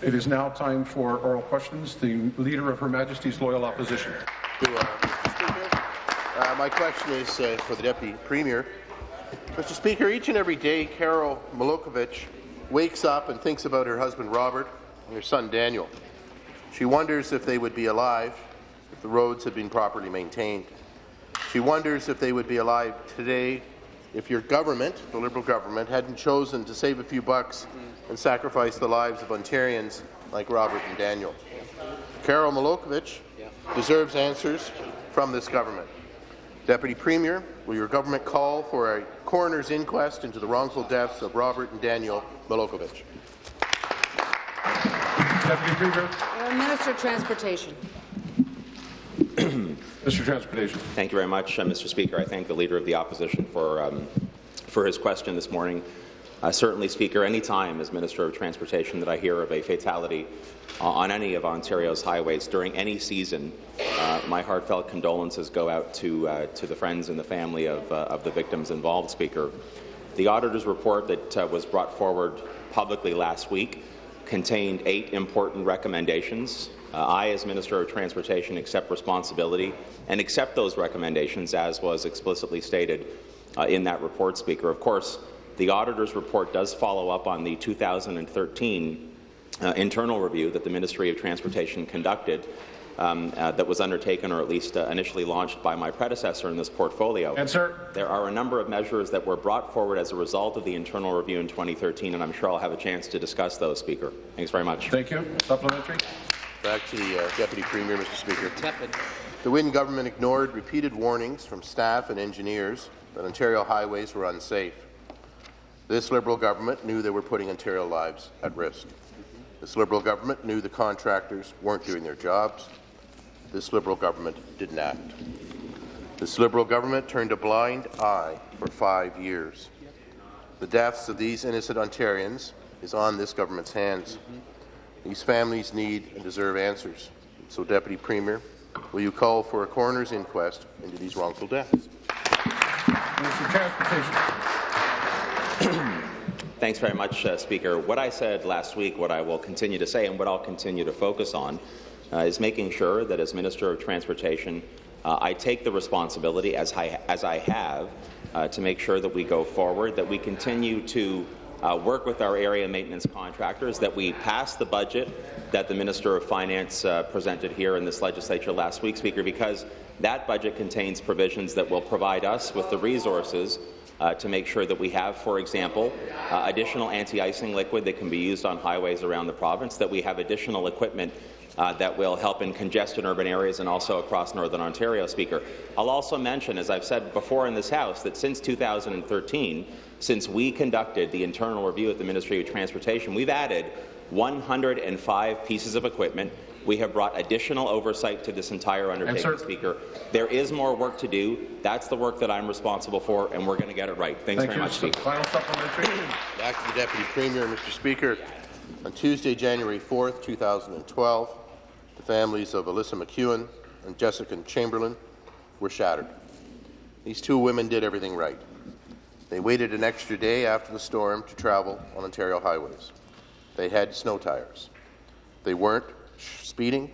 It is now time for oral questions. The Leader of Her Majesty's Loyal Opposition. To, uh. Uh, my question is uh, for the Deputy Premier. Mr. Speaker, each and every day, Carol Milokovich wakes up and thinks about her husband Robert and her son Daniel. She wonders if they would be alive if the roads had been properly maintained. She wonders if they would be alive today if your government, the Liberal government, hadn't chosen to save a few bucks and sacrifice the lives of Ontarians like Robert and Daniel. Carol Milokovich deserves answers from this government. Deputy Premier, will your government call for a coroner's inquest into the wrongful deaths of Robert and Daniel Milokovich? Deputy Premier. Uh, Minister of Transportation. Mr. Transportation. Thank you very much, uh, Mr. Speaker. I thank the Leader of the Opposition for, um, for his question this morning. Uh, certainly, Speaker, any time as Minister of Transportation that I hear of a fatality uh, on any of Ontario's highways during any season, uh, my heartfelt condolences go out to, uh, to the friends and the family of, uh, of the victims involved, Speaker. The auditor's report that was brought forward publicly last week contained eight important recommendations. Uh, I, as Minister of Transportation, accept responsibility and accept those recommendations as was explicitly stated uh, in that report, Speaker. Of course, the auditor's report does follow up on the 2013 uh, internal review that the Ministry of Transportation conducted um, uh, that was undertaken or at least uh, initially launched by my predecessor in this portfolio. Answer. There are a number of measures that were brought forward as a result of the internal review in 2013, and I'm sure I'll have a chance to discuss those, Speaker. Thanks very much. Thank you. Supplementary. Back to the uh, Deputy Premier, Mr. Speaker. The Wynne government ignored repeated warnings from staff and engineers that Ontario highways were unsafe. This Liberal government knew they were putting Ontario lives at risk. This Liberal government knew the contractors weren't doing their jobs. This Liberal government didn't act. This Liberal government turned a blind eye for five years. The deaths of these innocent Ontarians is on this government's hands. These families need and deserve answers. So, Deputy Premier, will you call for a coroner's inquest into these wrongful deaths? Minister of Transportation. Thanks very much, uh, Speaker. What I said last week, what I will continue to say, and what I'll continue to focus on, uh, is making sure that as Minister of Transportation, uh, I take the responsibility, as I, as I have, uh, to make sure that we go forward, that we continue to uh, work with our area maintenance contractors, that we pass the budget that the Minister of Finance uh, presented here in this legislature last week, Speaker, because that budget contains provisions that will provide us with the resources uh, to make sure that we have, for example, uh, additional anti-icing liquid that can be used on highways around the province, that we have additional equipment uh, that will help in congested urban areas and also across Northern Ontario, Speaker. I'll also mention, as I've said before in this House, that since 2013, since we conducted the internal review at the Ministry of Transportation, we've added 105 pieces of equipment. We have brought additional oversight to this entire undertaking, Speaker. There is more work to do. That's the work that I'm responsible for, and we're going to get it right. Thanks Thank very you. much, Speaker. Final supplementary. Back to the Deputy Premier, Mr. Speaker. On Tuesday, January 4th, 2012, the families of Alyssa McEwen and Jessica Chamberlain were shattered. These two women did everything right. They waited an extra day after the storm to travel on Ontario highways. They had snow tires. They weren't speeding.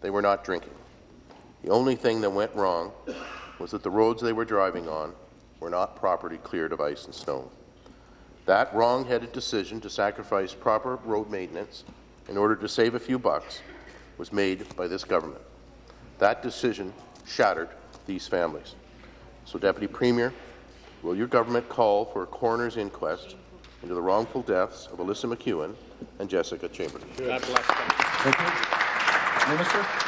They were not drinking. The only thing that went wrong was that the roads they were driving on were not properly cleared of ice and snow. That wrong-headed decision to sacrifice proper road maintenance in order to save a few bucks was made by this government. That decision shattered these families. So, Deputy Premier, will your government call for a coroner's inquest into the wrongful deaths of Alyssa McEwen and Jessica Chamberlain? Thank you. Minister.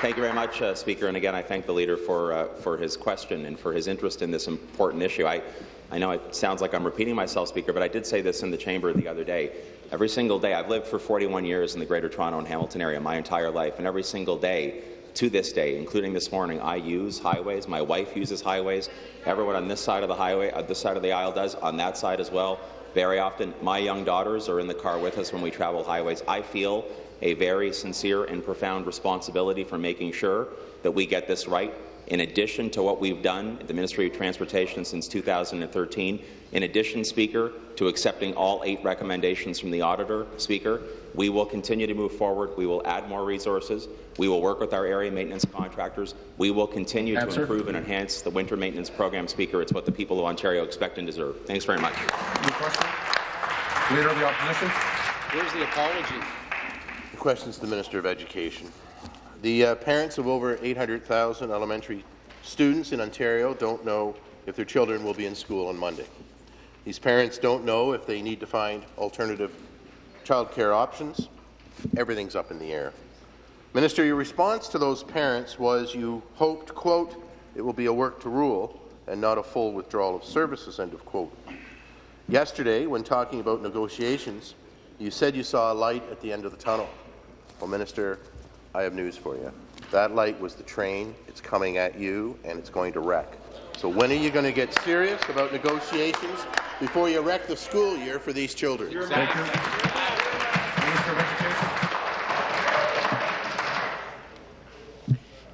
Thank you very much, uh, Speaker. And again, I thank the leader for uh, for his question and for his interest in this important issue. I, I know it sounds like I'm repeating myself, Speaker, but I did say this in the chamber the other day. Every single day, I've lived for 41 years in the Greater Toronto and Hamilton area, my entire life, and every single day, to this day, including this morning, I use highways. My wife uses highways. Everyone on this side of the highway, on this side of the aisle, does. On that side as well. Very often, my young daughters are in the car with us when we travel highways. I feel a very sincere and profound responsibility for making sure that we get this right. in addition to what we've done at the Ministry of Transportation since 2013, in addition, Speaker, to accepting all eight recommendations from the Auditor, Speaker, we will continue to move forward. We will add more resources. We will work with our area maintenance contractors. We will continue Answer. to improve and enhance the winter maintenance program, Speaker. It's what the people of Ontario expect and deserve. Thanks very much. Question? Leader of the Opposition. Where's the apology? Questions to the Minister of Education. The uh, parents of over 800,000 elementary students in Ontario don't know if their children will be in school on Monday. These parents don't know if they need to find alternative childcare options. Everything's up in the air. Minister, your response to those parents was you hoped, quote, it will be a work to rule and not a full withdrawal of services, end of quote. Yesterday, when talking about negotiations, you said you saw a light at the end of the tunnel. Well, Minister, I have news for you. That light was the train. It's coming at you, and it's going to wreck. So when are you going to get serious about negotiations before you wreck the school year for these children? Thank you. Minister of Education.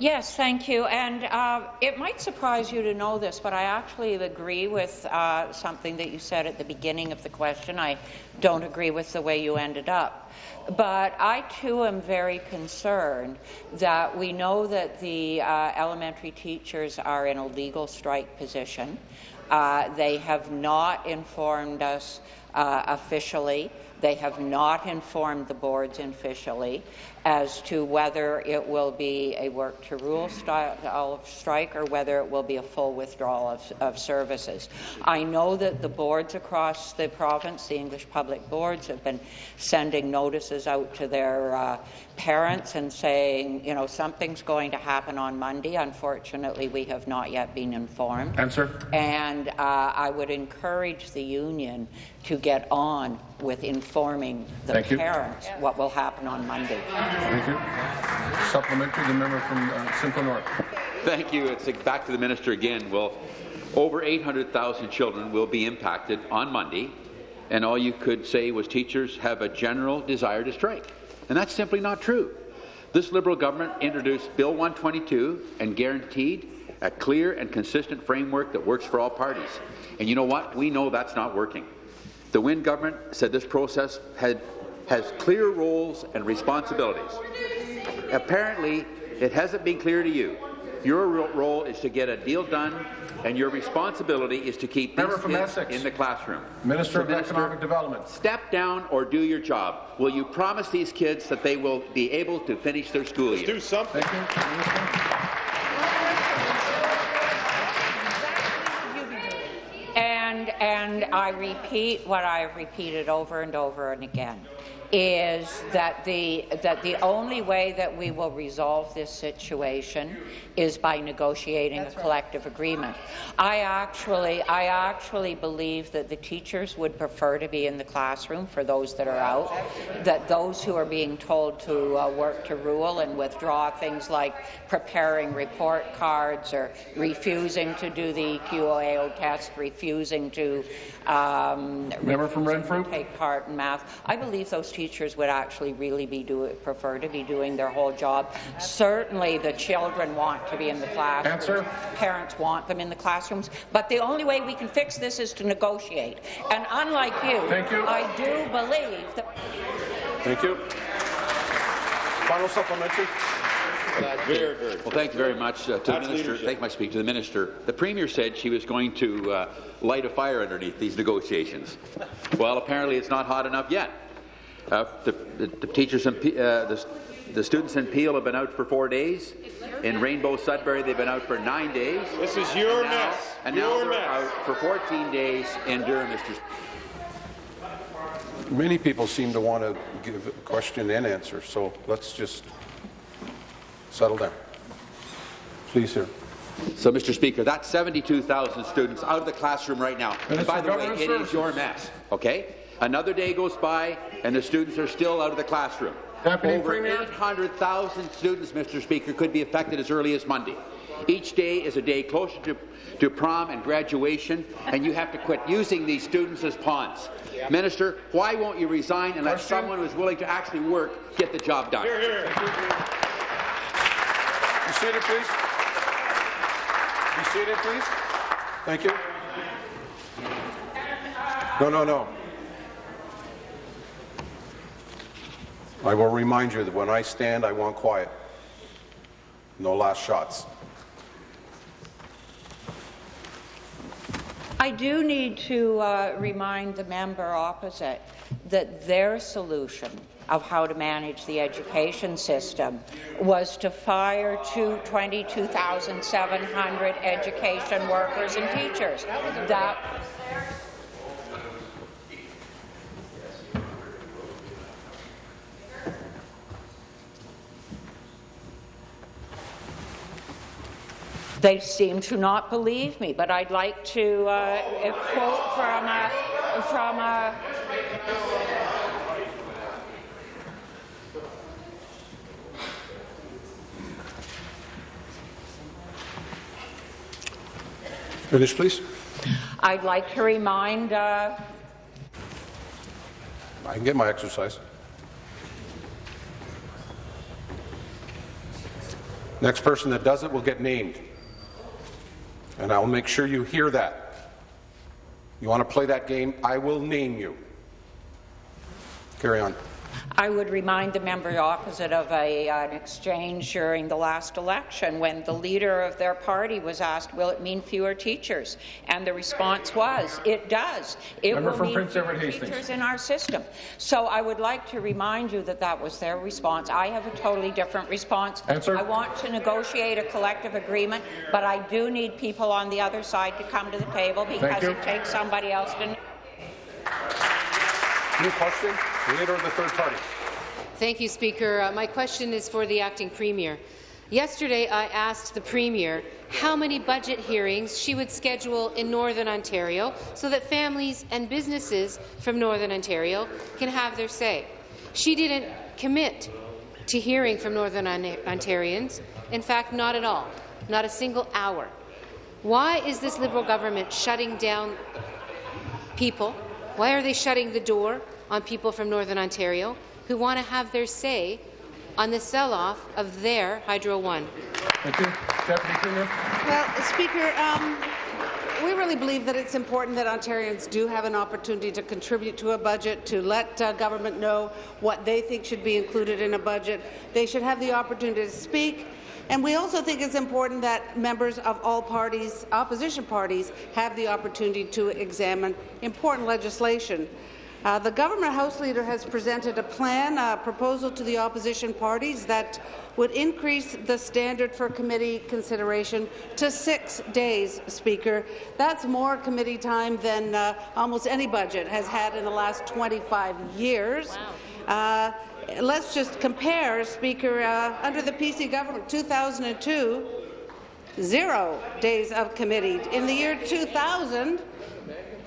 Yes, thank you. And uh, it might surprise you to know this, but I actually agree with uh, something that you said at the beginning of the question. I don't agree with the way you ended up. But I too am very concerned that we know that the uh, elementary teachers are in a legal strike position. Uh, they have not informed us uh, officially. They have not informed the boards officially as to whether it will be a work to rule style of strike or whether it will be a full withdrawal of, of, services. I know that the boards across the province, the English public boards, have been sending notices out to their uh, parents and saying, you know, something's going to happen on Monday. Unfortunately, we have not yet been informed. Answer. And uh, I would encourage the union to get on with informing the Thank you. parents what will happen on Monday. Thank you. Supplementary, the member from uh, Simcoe North. Thank you. It's back to the minister again. Well, over 800,000 children will be impacted on Monday, and all you could say was teachers have a general desire to strike. And that's simply not true. This Liberal government introduced Bill 122 and guaranteed a clear and consistent framework that works for all parties. And you know what? We know that's not working. The Wynne government said this process had, has clear roles and responsibilities. Apparently, it hasn't been clear to you. Your role is to get a deal done, and your responsibility is to keep Member these from kids Essex. in the classroom. Minister So, of Economic Development. Step down or do your job. Will you promise these kids that they will be able to finish their school year? Thank you. And, and I repeat what I have repeated over and over and again, is that the, that the only way that we will resolve this situation is by negotiating a collective agreement. I actually, I actually believe that the teachers would prefer to be in the classroom for those that are out, that those who are being told to uh, work to rule and withdraw things like preparing report cards or refusing to do the QAO test, refusing to um, Member from Renfrew. take part in math. I believe those teachers would actually really be do prefer to be doing their whole job. Certainly, the children want to be in the classroom. Answer. Parents want them in the classrooms. But the only way we can fix this is to negotiate. And unlike you, Thank you. I do believe that. Thank you. Final supplementary. Very, very Well, thank you very much uh, to the minister. Thank my speak to the minister. The premier said she was going to uh, light a fire underneath these negotiations. Well, apparently it's not hot enough yet. Uh, the, the, the teachers and uh, the, the students in Peel have been out for four days. In Rainbow Sudbury, they've been out for nine days. This is your And now- mess. And now your they're mess. out for 14 days in Durham, Mr. Many people seem to want to give a question and answer, so let's just settle down. Please, sir. So, Mr. Speaker, that's 72,000 students out of the classroom right now. And Minister by the way, it is your mess, okay? Another day goes by, and the students are still out of the classroom. Deputy Over Premier. 800,000 students, Mr. Speaker, could be affected as early as Monday. Each day is a day closer to, to prom and graduation, and you have to quit using these students as pawns. Minister, why won't you resign and let Question. someone who's willing to actually work get the job done? Here, here. You seated, please. Be seated, please. Thank you. No, no, no. I will remind you that when I stand, I want quiet. No last shots. I do need to uh, remind the member opposite that their solution of how to manage the education system was to fire 22,700 education workers and teachers. That They seem to not believe me, but I'd like to uh, quote from a, from a Finish, please. I'd like to remind uh, I can get my exercise. Next person that does it will get named. And I'll make sure you hear that. You want to play that game? I will name you. Carry on. I would remind the member opposite of a, an exchange during the last election when the leader of their party was asked, will it mean fewer teachers? And the response was, it does. It Member will mean Prince fewer Edward Hastings. teachers in our system. So I would like to remind you that that was their response. I have a totally different response. Answer. I want to negotiate a collective agreement, but I do need people on the other side to come to the table because it takes somebody else to New question? Leader of the third party. Thank you, Speaker. Uh, my question is for the acting premier. Yesterday, I asked the Premier how many budget hearings she would schedule in Northern Ontario so that families and businesses from Northern Ontario can have their say. She didn't commit to hearing from Northern Ontarians. In fact, not at all, not a single hour. Why is this Liberal government shutting down people? Why are they shutting the door on people from Northern Ontario who want to have their say on the sell-off of their Hydro One? Thank you. Deputy Premier. Well, Speaker, um, we really believe that it's important that Ontarians do have an opportunity to contribute to a budget, to let uh, government know what they think should be included in a budget. They should have the opportunity to speak. And we also think it's important that members of all parties, opposition parties, have the opportunity to examine important legislation. Uh, the government House Leader has presented a plan, a proposal to the opposition parties that would increase the standard for committee consideration to six days, Speaker. That's more committee time than uh, almost any budget has had in the last 25 years. Wow. Uh, let's just compare, Speaker. Uh, under the PC government, 2002, zero days of committee. In the year 2000,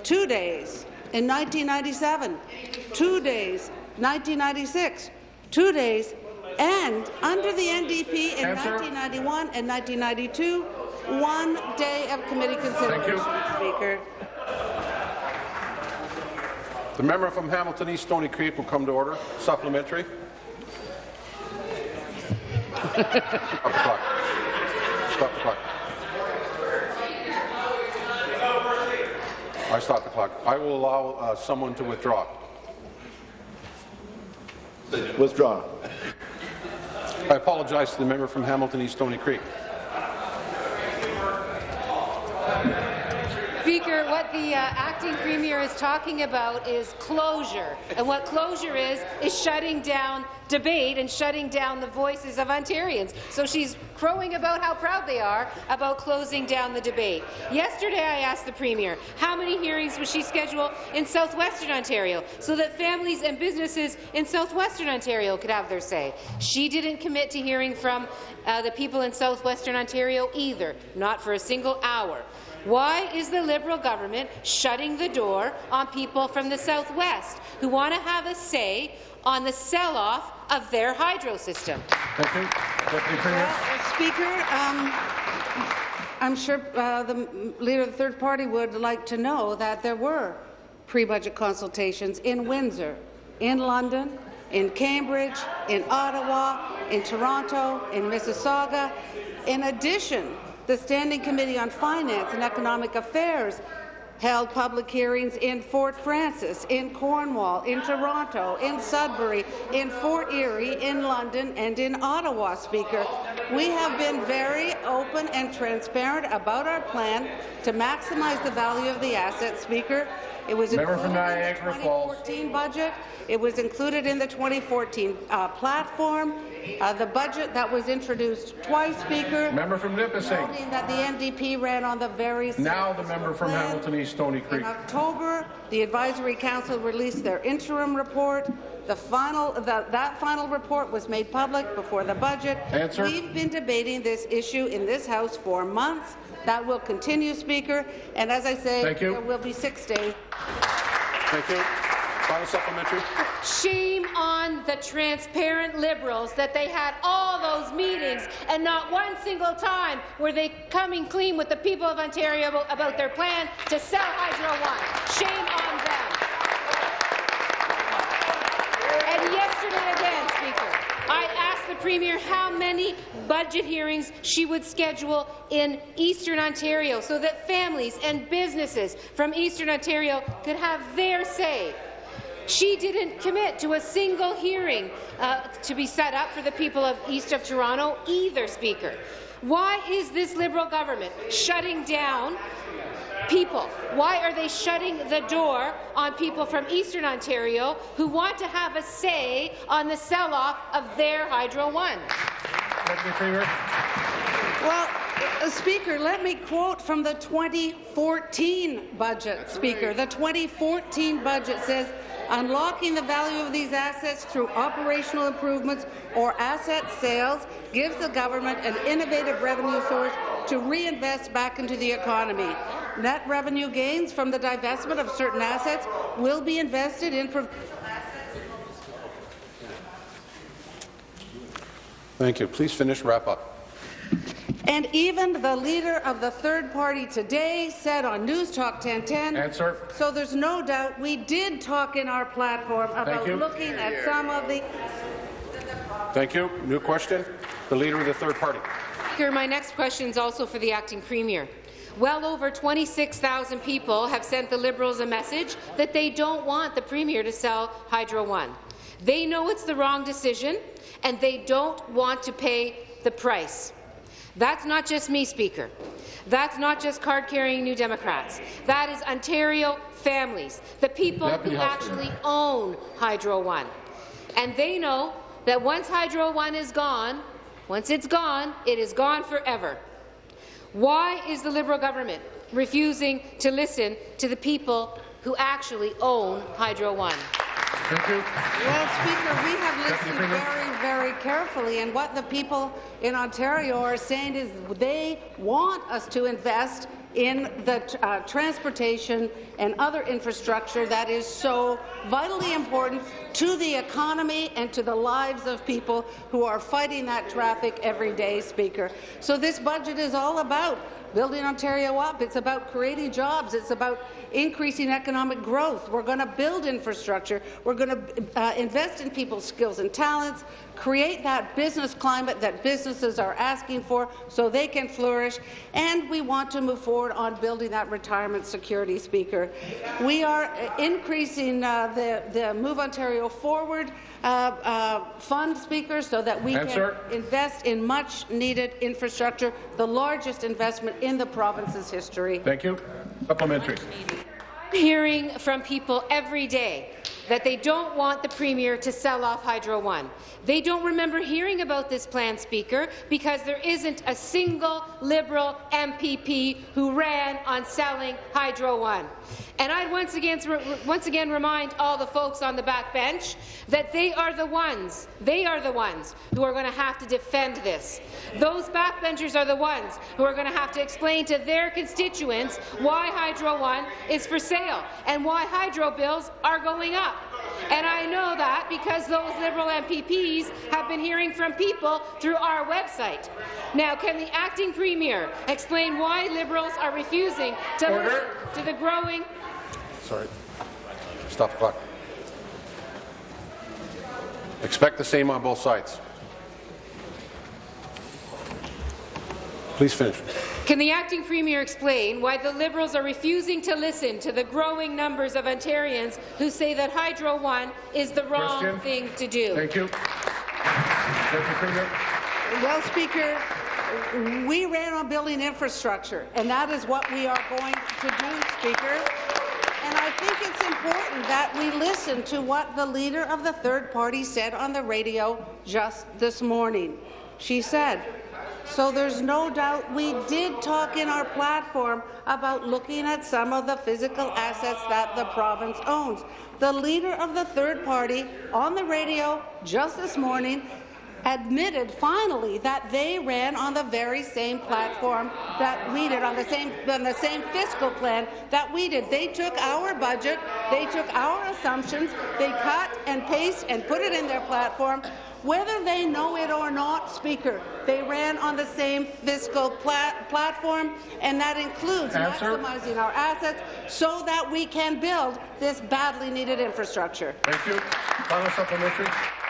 two days. In 1997, two days. 1996, two days. And under the NDP in Answer. 1991 and 1992, one day of committee consideration, Speaker. The member from Hamilton East Stony Creek will come to order. Supplementary. Stop the clock. Stop the clock. I stop the clock. I will allow uh, someone to withdraw. Withdraw. I apologize to the member from Hamilton East Stony Creek. Speaker, what the uh, acting premier is talking about is closure. And what closure is, is shutting down debate and shutting down the voices of Ontarians. So she's crowing about how proud they are about closing down the debate. Yesterday, I asked the Premier how many hearings would she schedule in southwestern Ontario so that families and businesses in southwestern Ontario could have their say. She didn't commit to hearing from uh, the people in southwestern Ontario either, not for a single hour. Why is the Liberal government shutting the door on people from the Southwest who want to have a say on the sell-off of their hydro system? Thank you. Deputy Premier. Well, Speaker, um, I'm sure uh, the leader of the third party would like to know that there were pre-budget consultations in Windsor, in London, in Cambridge, in Ottawa, in Toronto, in Mississauga, in addition The Standing Committee on Finance and Economic Affairs held public hearings in Fort Frances, in Cornwall, in Toronto, in Sudbury, in Fort Erie, in London, and in Ottawa, Speaker. We have been very open and transparent about our plan to maximize the value of the asset, Speaker. It was Member included from in the Niagara Falls. 2014 budget. It was included in the 2014 uh, platform. Uh, the budget that was introduced twice, Speaker. Member from Nipissing. Noting that the NDP ran on the very Now the member from. Hamilton East Stony Creek. In October, the Advisory Council released their interim report. The final, the, that final report was made public before the budget. Answer. We've been debating this issue in this House for months. That will continue, Speaker. And as I say, Thank you. there will be six days. Thank you. Final supplementary. Shame on the transparent Liberals that they had all those meetings and not one single time were they coming clean with the people of Ontario about, about their plan to sell Hydro One. Shame on them. And yesterday again, Speaker, I asked the Premier how many budget hearings she would schedule in Eastern Ontario so that families and businesses from Eastern Ontario could have their say. She didn't commit to a single hearing uh, to be set up for the people of east of Toronto either, Speaker. Why is this Liberal government shutting down people? Why are they shutting the door on people from eastern Ontario who want to have a say on the sell-off of their Hydro One? Deputy Premier. Well, uh, Speaker, let me quote from the 2014 budget, Speaker. The 2014 budget says, unlocking the value of these assets through operational improvements or asset sales gives the government an innovative revenue source to reinvest back into the economy. Net revenue gains from the divestment of certain assets will be invested in prov- Thank you. Please finish. Wrap up. And even the leader of the third party today said on News Talk 1010. Answer. So there's no doubt we did talk in our platform about you. looking at some of the. Thank you. New question. The leader of the third party. Here, my next question is also for the acting premier. Well over 26,000 people have sent the Liberals a message that they don't want the Premier to sell Hydro One. They know it's the wrong decision, and they don't want to pay the price. That's not just me, Speaker. That's not just card-carrying New Democrats. That is Ontario families, the people Deputy who actually own Hydro One. And they know that once Hydro One is gone, once it's gone, it is gone forever. Why is the Liberal government refusing to listen to the people who actually own Hydro One? Thank you. Well, Speaker, we have listened very, very carefully, and what the people in Ontario are saying is they want us to invest in the uh, transportation and other infrastructure that is so vitally important to the economy and to the lives of people who are fighting that traffic every day, Speaker. So this budget is all about building Ontario up. It's about creating jobs. It's about increasing economic growth. We're going to build infrastructure. We're going to uh, invest in people's skills and talents, create that business climate that businesses are asking for so they can flourish, and we want to move forward on building that retirement security, Speaker. We are increasing uh, the, the Move Ontario Forward uh, uh, fund, Speaker, so that we Answer. can invest in much-needed infrastructure, the largest investment in the province's history. Thank you. Supplementary. hearing from people every day that they don't want the Premier to sell off Hydro One. They don't remember hearing about this plan, Speaker, because there isn't a single Liberal MPP who ran on selling Hydro One. And I'd once again, once again remind all the folks on the back bench that they are the ones, they are the ones who are going to have to defend this. Those backbenchers are the ones who are going to have to explain to their constituents why Hydro One is for sale and why hydro bills are going up. And I know that because those Liberal MPPs have been hearing from people through our website. Now, can the acting Premier explain why Liberals are refusing to Order. listen to the growing Sorry. Stop the clock. Expect the same on both sides. Please finish. Can the acting premier explain why the Liberals are refusing to listen to the growing numbers of Ontarians who say that Hydro One is the wrong Question. thing to do? Thank you. Well, Speaker, we ran on building infrastructure, and that is what we are going to do, Speaker. And I think it's important that we listen to what the leader of the third party said on the radio just this morning. She said, so there's no doubt we did talk in our platform about looking at some of the physical assets that the province owns. The leader of the third party on the radio just this morning admitted finally that they ran on the very same platform that we did, on the same on the same fiscal plan that we did. They took our budget, they took our assumptions, they cut and paste and put it in their platform. Whether they know it or not, Speaker, they ran on the same fiscal pla platform, and that includes Answer. maximizing our assets so that we can build this badly needed infrastructure. Thank you. Final supplementary.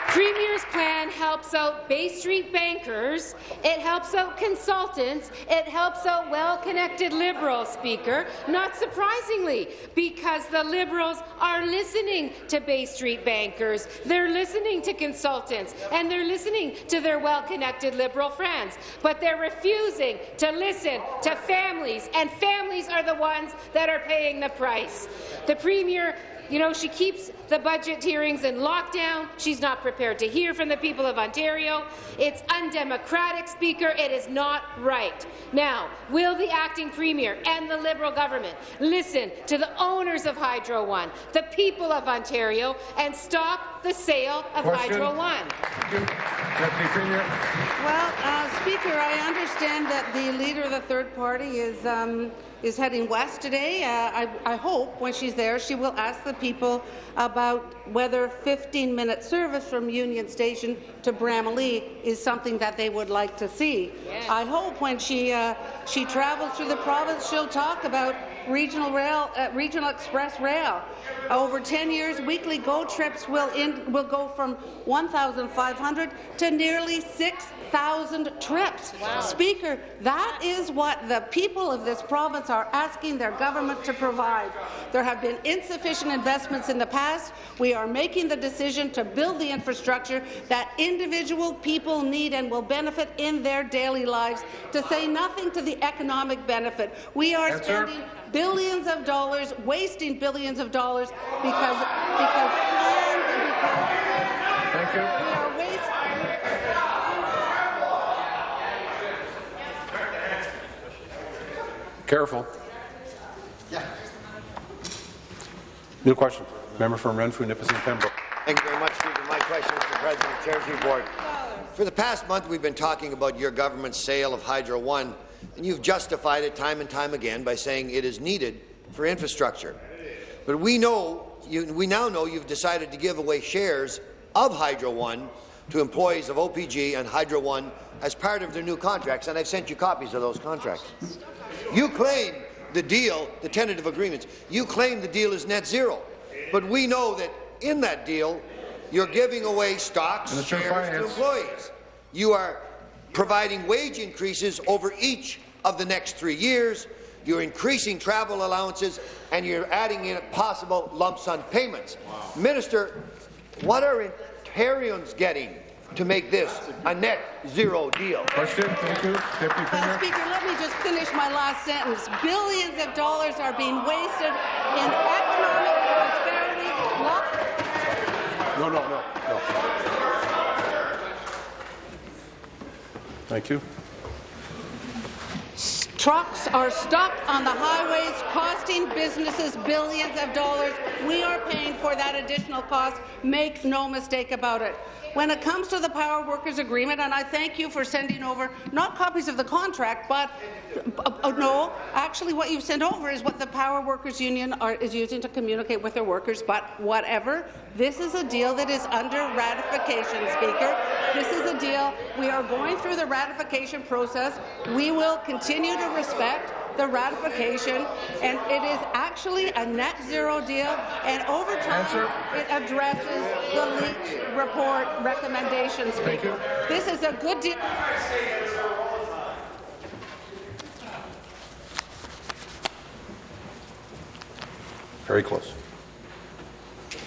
Premier's plan helps out Bay Street bankers, it helps out consultants, it helps out well-connected Liberals, Speaker, not surprisingly, because the Liberals are listening to Bay Street bankers, they're listening to consultants, and they're listening to their well-connected Liberal friends, but they're refusing to listen to families, and families are the ones that are paying the price. The Premier you know, she keeps the budget hearings in lockdown. She's not prepared to hear from the people of Ontario. It's undemocratic, Speaker. It is not right. Now, will the acting premier and the Liberal government listen to the owners of Hydro One, the people of Ontario, and stop the sale of Question. Hydro One? Deputy Premier. Well, uh, Speaker, I understand that the leader of the third party is um, is heading west today. Uh, I, I hope when she's there, she will ask the people about whether 15-minute service from Union Station to Bramalea is something that they would like to see. I hope when she uh, she travels through the province, she'll talk about regional rail, uh, regional express rail. Over 10 years, weekly GO trips will, in, will go from 1,500 to nearly 6,000 trips. Speaker, that is what the people of this province are asking their government to provide. There have been insufficient investments in the past. We are making the decision to build the infrastructure that individual people need and will benefit in their daily lives, to say nothing to the economic benefit. We are Answer. spending billions of dollars, wasting billions of dollars because because and because Thank you. we are wasting. Careful. Yeah. New question. Member from Renfrew, Nipissing, Pembroke. Thank you very much, Speaker. My question is to the President of the Treasury Board. For the past month, we've been talking about your government's sale of Hydro One, and you've justified it time and time again by saying it is needed for infrastructure. But we know, you, we now know you've decided to give away shares of Hydro One to employees of OPG and Hydro One as part of their new contracts, and I've sent you copies of those contracts. You claim the deal, the tentative agreements, you claim the deal is net zero, but we know that in that deal, you're giving away stocks, shares to employees. You are providing wage increases over each of the next three years. You're increasing travel allowances, and you're adding in possible lump sum payments. Minister, what are Ontarians getting to make this a net zero deal? Question. Thank you. Deputy Well, Premier. Uh, Speaker, let me just finish my last sentence. Billions of dollars are being wasted in economic prosperity. No, no, no, Thank you. Trucks are stuck on the highways, costing businesses billions of dollars. We are paying for that additional cost. Make no mistake about it. When it comes to the Power Workers Agreement, and I thank you for sending over not copies of the contract, but uh, no, actually what you've sent over is what the Power Workers Union are, is using to communicate with their workers. But whatever, this is a deal that is under ratification, Speaker. This is a deal. We are going through the ratification process. We will continue to respect the ratification, and it is actually a net zero deal, and over time Answer. it addresses the Leach report recommendations. Thank you. This is a good deal. Very close.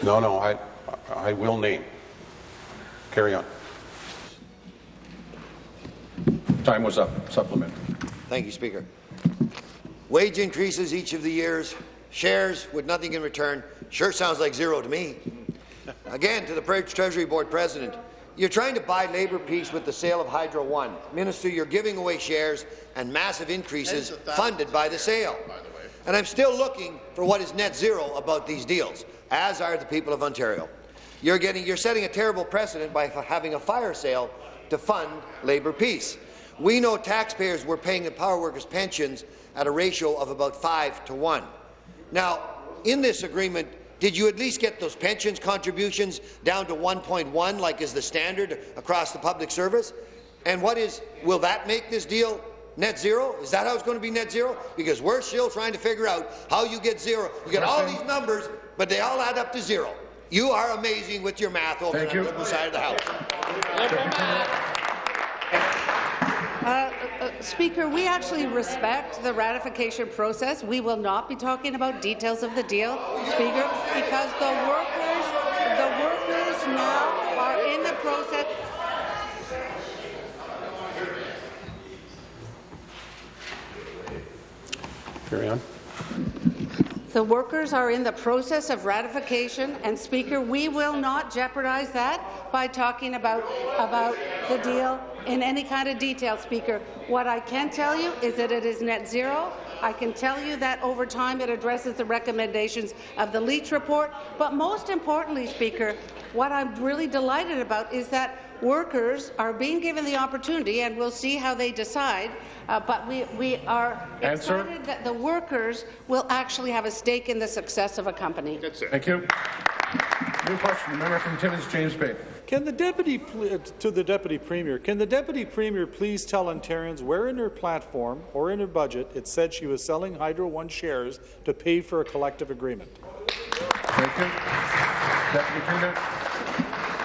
No, no, I, I will name. Carry on. Time was up. Supplement. Thank you, Speaker. Wage increases each of the years, shares with nothing in return. Sure sounds like zero to me. Again, to the Treasury Board President, you're trying to buy Labour peace with the sale of Hydro One. Minister, you're giving away shares and massive increases funded by the sale. And I'm still looking for what is net zero about these deals, as are the people of Ontario. You're, getting, you're setting a terrible precedent by having a fire sale to fund Labour peace. We know taxpayers were paying the power workers' pensions at a ratio of about 5 to 1. Now, in this agreement, did you at least get those pensions contributions down to 1.1, like is the standard across the public service? And what is, will that make this deal net zero? Is that how it's going to be net zero? Because we're still trying to figure out how you get zero. You get all these numbers, but they all add up to zero. You are amazing with your math over Thank on you. the Liberal side of the House. Speaker, we actually respect the ratification process. We will not be talking about details of the deal, Speaker, because the workers, the workers now are in the process. Carry on. The workers are in the process of ratification, and Speaker, we will not jeopardize that by talking about, about the deal in any kind of detail, Speaker. What I can tell you is that it is net zero. I can tell you that over time it addresses the recommendations of the Leach report. But most importantly, Speaker, what I'm really delighted about is that workers are being given the opportunity, and we'll see how they decide, uh, but we, we are Answer. excited that the workers will actually have a stake in the success of a company. Thank you. New question. the Member from Timmins, James Bay. Can the deputy uh, to the deputy premier? Can the deputy premier please tell Ontarians where in her platform or in her budget it said she was selling Hydro One shares to pay for a collective agreement? Thank you. Deputy Premier.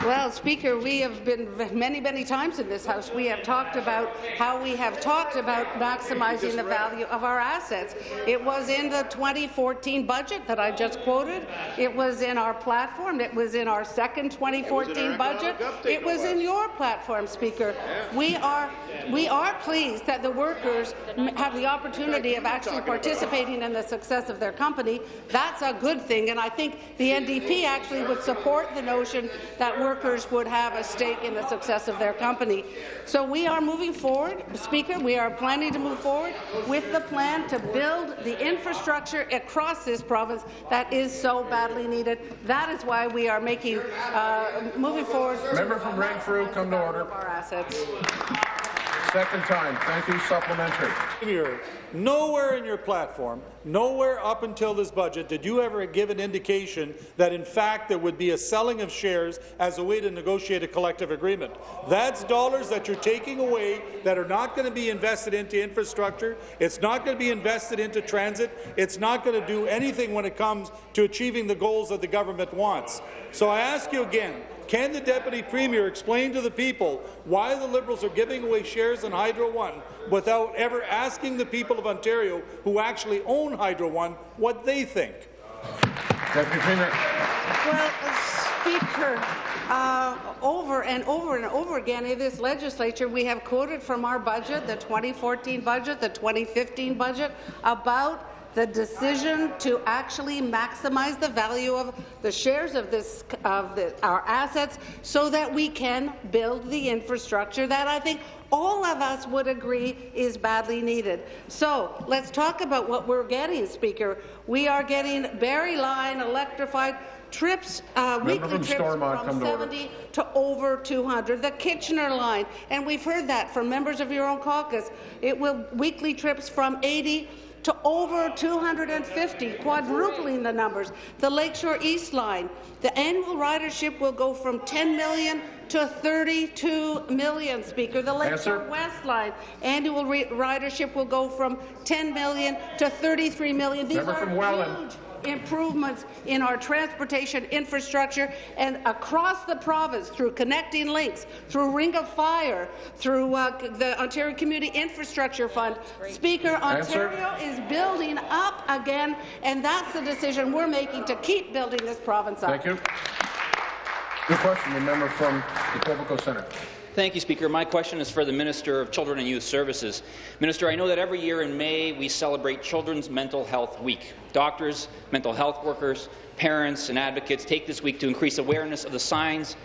Well, Speaker, we have been many, many times in this House. We have talked about how we have talked about maximizing the value of our assets. It was in the 2014 budget that I just quoted. It was in our platform. It was in our second 2014 budget. It was in your platform, Speaker. We are we are pleased that the workers have the opportunity of actually participating in the success of their company. That's a good thing, and I think the NDP actually would support the notion that workers would have a stake in the success of their company. So we are moving forward, Speaker. We are planning to move forward with the plan to build the infrastructure across this province that is so badly needed. That is why we are making uh, moving forward. Member from Renfrew, come to order. Our assets. Second time. Thank you. Supplementary. Premier, nowhere in your platform, nowhere up until this budget did you ever give an indication that in fact there would be a selling of shares as a way to negotiate a collective agreement. That's dollars that you're taking away that are not going to be invested into infrastructure. It's not going to be invested into transit. It's not going to do anything when it comes to achieving the goals that the government wants. So I ask you again, can the Deputy Premier explain to the people why the Liberals are giving away shares in Hydro One without ever asking the people of Ontario who actually own Hydro One what they think? Deputy Premier. Well, uh, Speaker, uh, over and over and over again in this legislature, we have quoted from our budget, the 2014 budget, the 2015 budget, about the decision to actually maximize the value of the shares of this of the, our assets so that we can build the infrastructure that I think all of us would agree is badly needed. So let's talk about what we're getting, Speaker. We are getting Barrie Line electrified trips, uh, weekly from trips Stormont, from come to 70 to over 200. The Kitchener line, and we've heard that from members of your own caucus. It will weekly trips from 80 to over 250, quadrupling the numbers. The Lakeshore East line, the annual ridership will go from 10 million to 32 million, Speaker. The Lakeshore Answer. West line, annual ridership will go from 10 million to 33 million. These Member are huge improvements in our transportation infrastructure and across the province through connecting links, through Ring of Fire, through uh, the Ontario Community Infrastructure Fund. Speaker, Answer. Ontario is building up again, and that's the decision we're making to keep building this province up. Thank you. Good question, the member from the Etobicoke Centre. Thank you, Speaker. My question is for the Minister of Children and Youth Services. Minister, I know that every year in May we celebrate Children's Mental Health Week. Doctors, mental health workers, parents and advocates take this week to increase awareness of the signs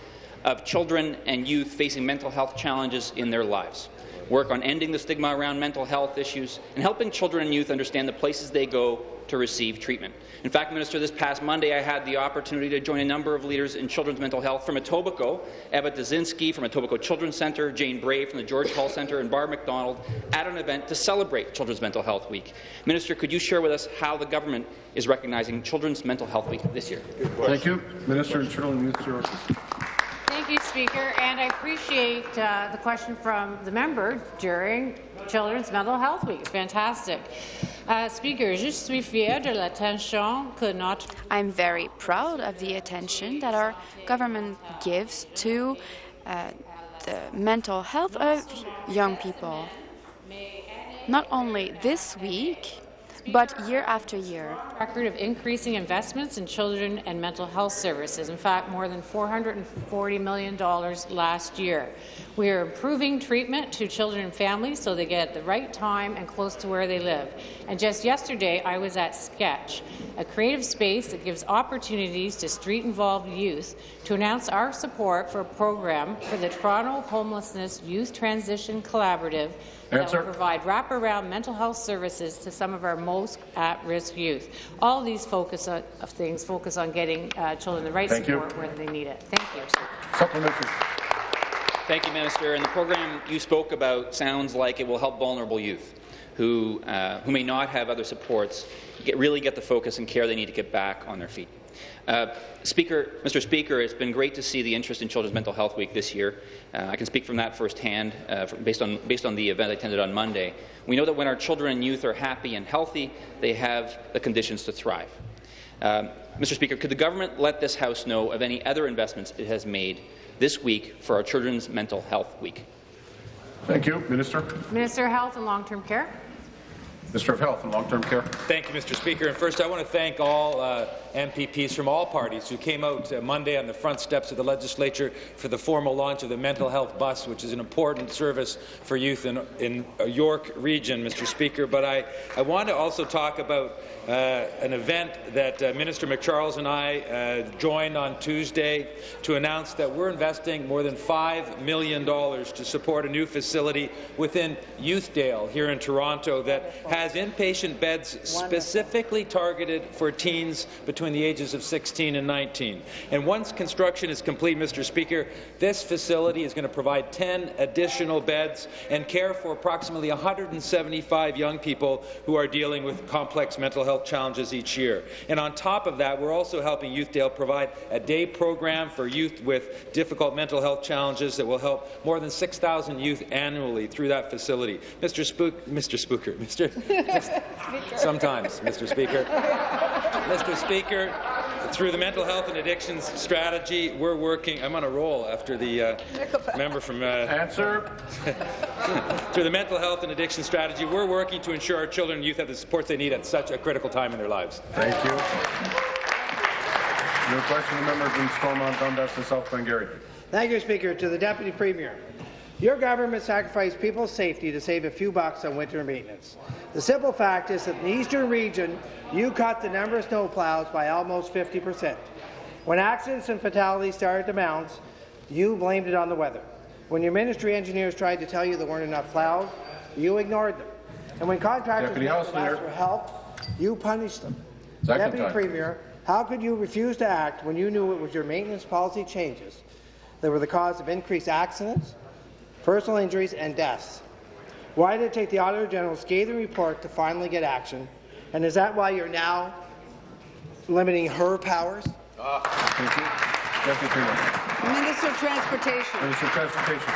of children and youth facing mental health challenges in their lives, work on ending the stigma around mental health issues, and helping children and youth understand the places they go to receive treatment. In fact, Minister, this past Monday I had the opportunity to join a number of leaders in children's mental health from Etobicoke, Eva Dazinski from Etobicoke Children's Centre, Jane Bray from the George Hull Centre, and Barb McDonald at an event to celebrate Children's Mental Health Week. Minister, could you share with us how the government is recognizing Children's Mental Health Week this year? Thank you. Minister Children and Youth Services. You, Speaker, and I appreciate uh, the question from the member during Children's Mental Health Week. Fantastic. Uh, speaker, je suis fier de l'attention que notre I'm very proud of the attention that our government gives to uh, the mental health of young people. Not only this week, but year after year. record of increasing investments in children and mental health services. In fact, more than $440 million last year. We are improving treatment to children and families so they get at the right time and close to where they live. And just yesterday, I was at Sketch, a creative space that gives opportunities to street-involved youth to announce our support for a program for the Toronto Homelessness Youth Transition Collaborative that will provide wraparound mental health services to some of our most at-risk youth. All these focus on, of things focus on getting uh, children the right Thank you. support where they need it. Thank you. Supplementary. Thank you, Minister. And the program you spoke about sounds like it will help vulnerable youth who, uh, who may not have other supports get, really get the focus and care they need to get back on their feet. Uh, Speaker, Mr. Speaker, it's been great to see the interest in Children's Mental Health Week this year. Uh, I can speak from that firsthand, uh, from, based, on, based on the event I attended on Monday. We know that when our children and youth are happy and healthy, they have the conditions to thrive. Um, Mr. Speaker, could the government let this House know of any other investments it has made this week for our Children's Mental Health Week? Thank you. Minister. Minister of Health and Long-Term Care. Minister of Health and Long-Term Care. Thank you, Mr. Speaker. And first, I want to thank all uh, MPPs from all parties who came out uh, Monday on the front steps of the legislature for the formal launch of the mental health bus, which is an important service for youth in, in uh, York region, Mr. Speaker. But I, I want to also talk about uh, an event that uh, Minister MacCharles and I uh, joined on Tuesday to announce that we're investing more than $5 million to support a new facility within Youthdale here in Toronto that has inpatient beds specifically targeted for teens between the ages of 16 and 19. And once construction is complete, Mr. Speaker, this facility is going to provide 10 additional beds and care for approximately 175 young people who are dealing with complex mental health challenges each year. And on top of that, we're also helping Youthdale provide a day program for youth with difficult mental health challenges that will help more than 6,000 youth annually through that facility. Mr. Spook, Mr. Spooker, Mr. Sometimes, Mr. Speaker. Mr. Speaker, through the mental health and addictions strategy, we're working. I'm on a roll after the uh, member from. Uh, Answer. through the mental health and addiction strategy, we're working to ensure our children and youth have the supports they need at such a critical time in their lives. Thank you. New question, the member from Stormont, Dundas and South Glengarry. Thank you, Speaker. To the Deputy Premier. Your government sacrificed people's safety to save a few bucks on winter maintenance. The simple fact is that in the eastern region, you cut the number of snowplows by almost 50 percent. When accidents and fatalities started to mount, you blamed it on the weather. When your ministry engineers tried to tell you there weren't enough plows, you ignored them. And when contractors Deputy made House requests Leader. for help, you punished them. Second Deputy time. Premier, how could you refuse to act when you knew it was your maintenance policy changes that were the cause of increased accidents, personal injuries, and deaths? Why did it take the Auditor General's scathing report to finally get action? And is that why you're now limiting her powers? Thank you. Deputy Premier. Minister of Transportation. Minister of Transportation.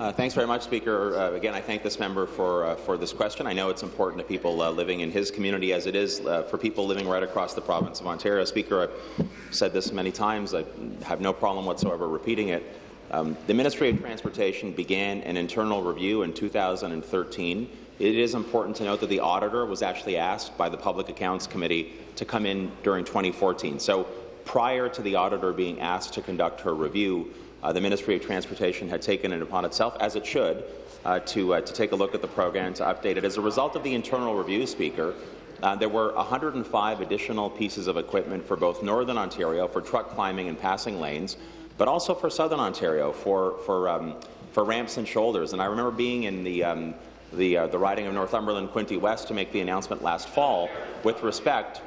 Uh, thanks very much, Speaker. Uh, again, I thank this member for uh, for this question. I know it's important to people uh, living in his community, as it is uh, for people living right across the province of Ontario. Speaker, I've said this many times. I have no problem whatsoever repeating it. Um, the Ministry of Transportation began an internal review in 2013. It is important to note that the auditor was actually asked by the Public Accounts Committee to come in during 2014. So prior to the auditor being asked to conduct her review, uh, the Ministry of Transportation had taken it upon itself, as it should, uh, to, uh, to take a look at the program, to update it. As a result of the internal review, Speaker, uh, there were 105 additional pieces of equipment for both Northern Ontario for truck climbing and passing lanes, but also for Southern Ontario for, for, um, for ramps and shoulders. And I remember being in the, um, the, uh, the riding of Northumberland Quinte West to make the announcement last fall with respect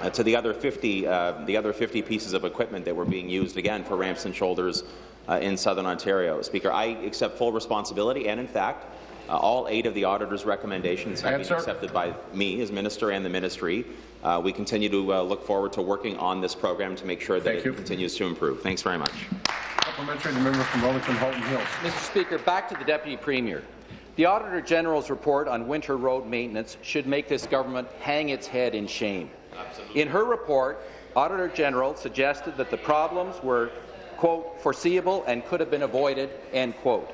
uh, to the other 50, uh, the other 50 pieces of equipment that were being used again for ramps and shoulders uh, in Southern Ontario. Speaker, I accept full responsibility, and in fact, uh, all eight of the auditor's recommendations have Answer. been accepted by me as minister and the ministry. Uh, we continue to uh, look forward to working on this program to make sure that Thank it you. continues to improve. Thanks very much. Supplementary, the member from Wellington Halton Hills. Mr. Speaker, back to the Deputy Premier. The Auditor General's report on winter road maintenance should make this government hang its head in shame. Absolutely. In her report, Auditor General suggested that the problems were, quote, foreseeable and could have been avoided, end quote.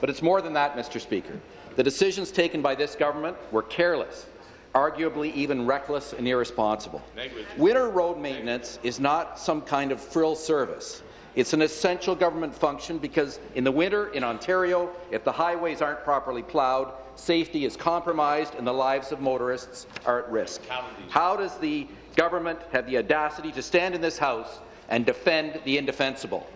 But it's more than that, Mr. Speaker. The decisions taken by this government were careless, arguably even reckless and irresponsible. Winter road maintenance is not some kind of frill service. It's an essential government function because in the winter in Ontario, if the highways aren't properly ploughed, safety is compromised and the lives of motorists are at risk. How does the government have the audacity to stand in this House and defend the indefensible?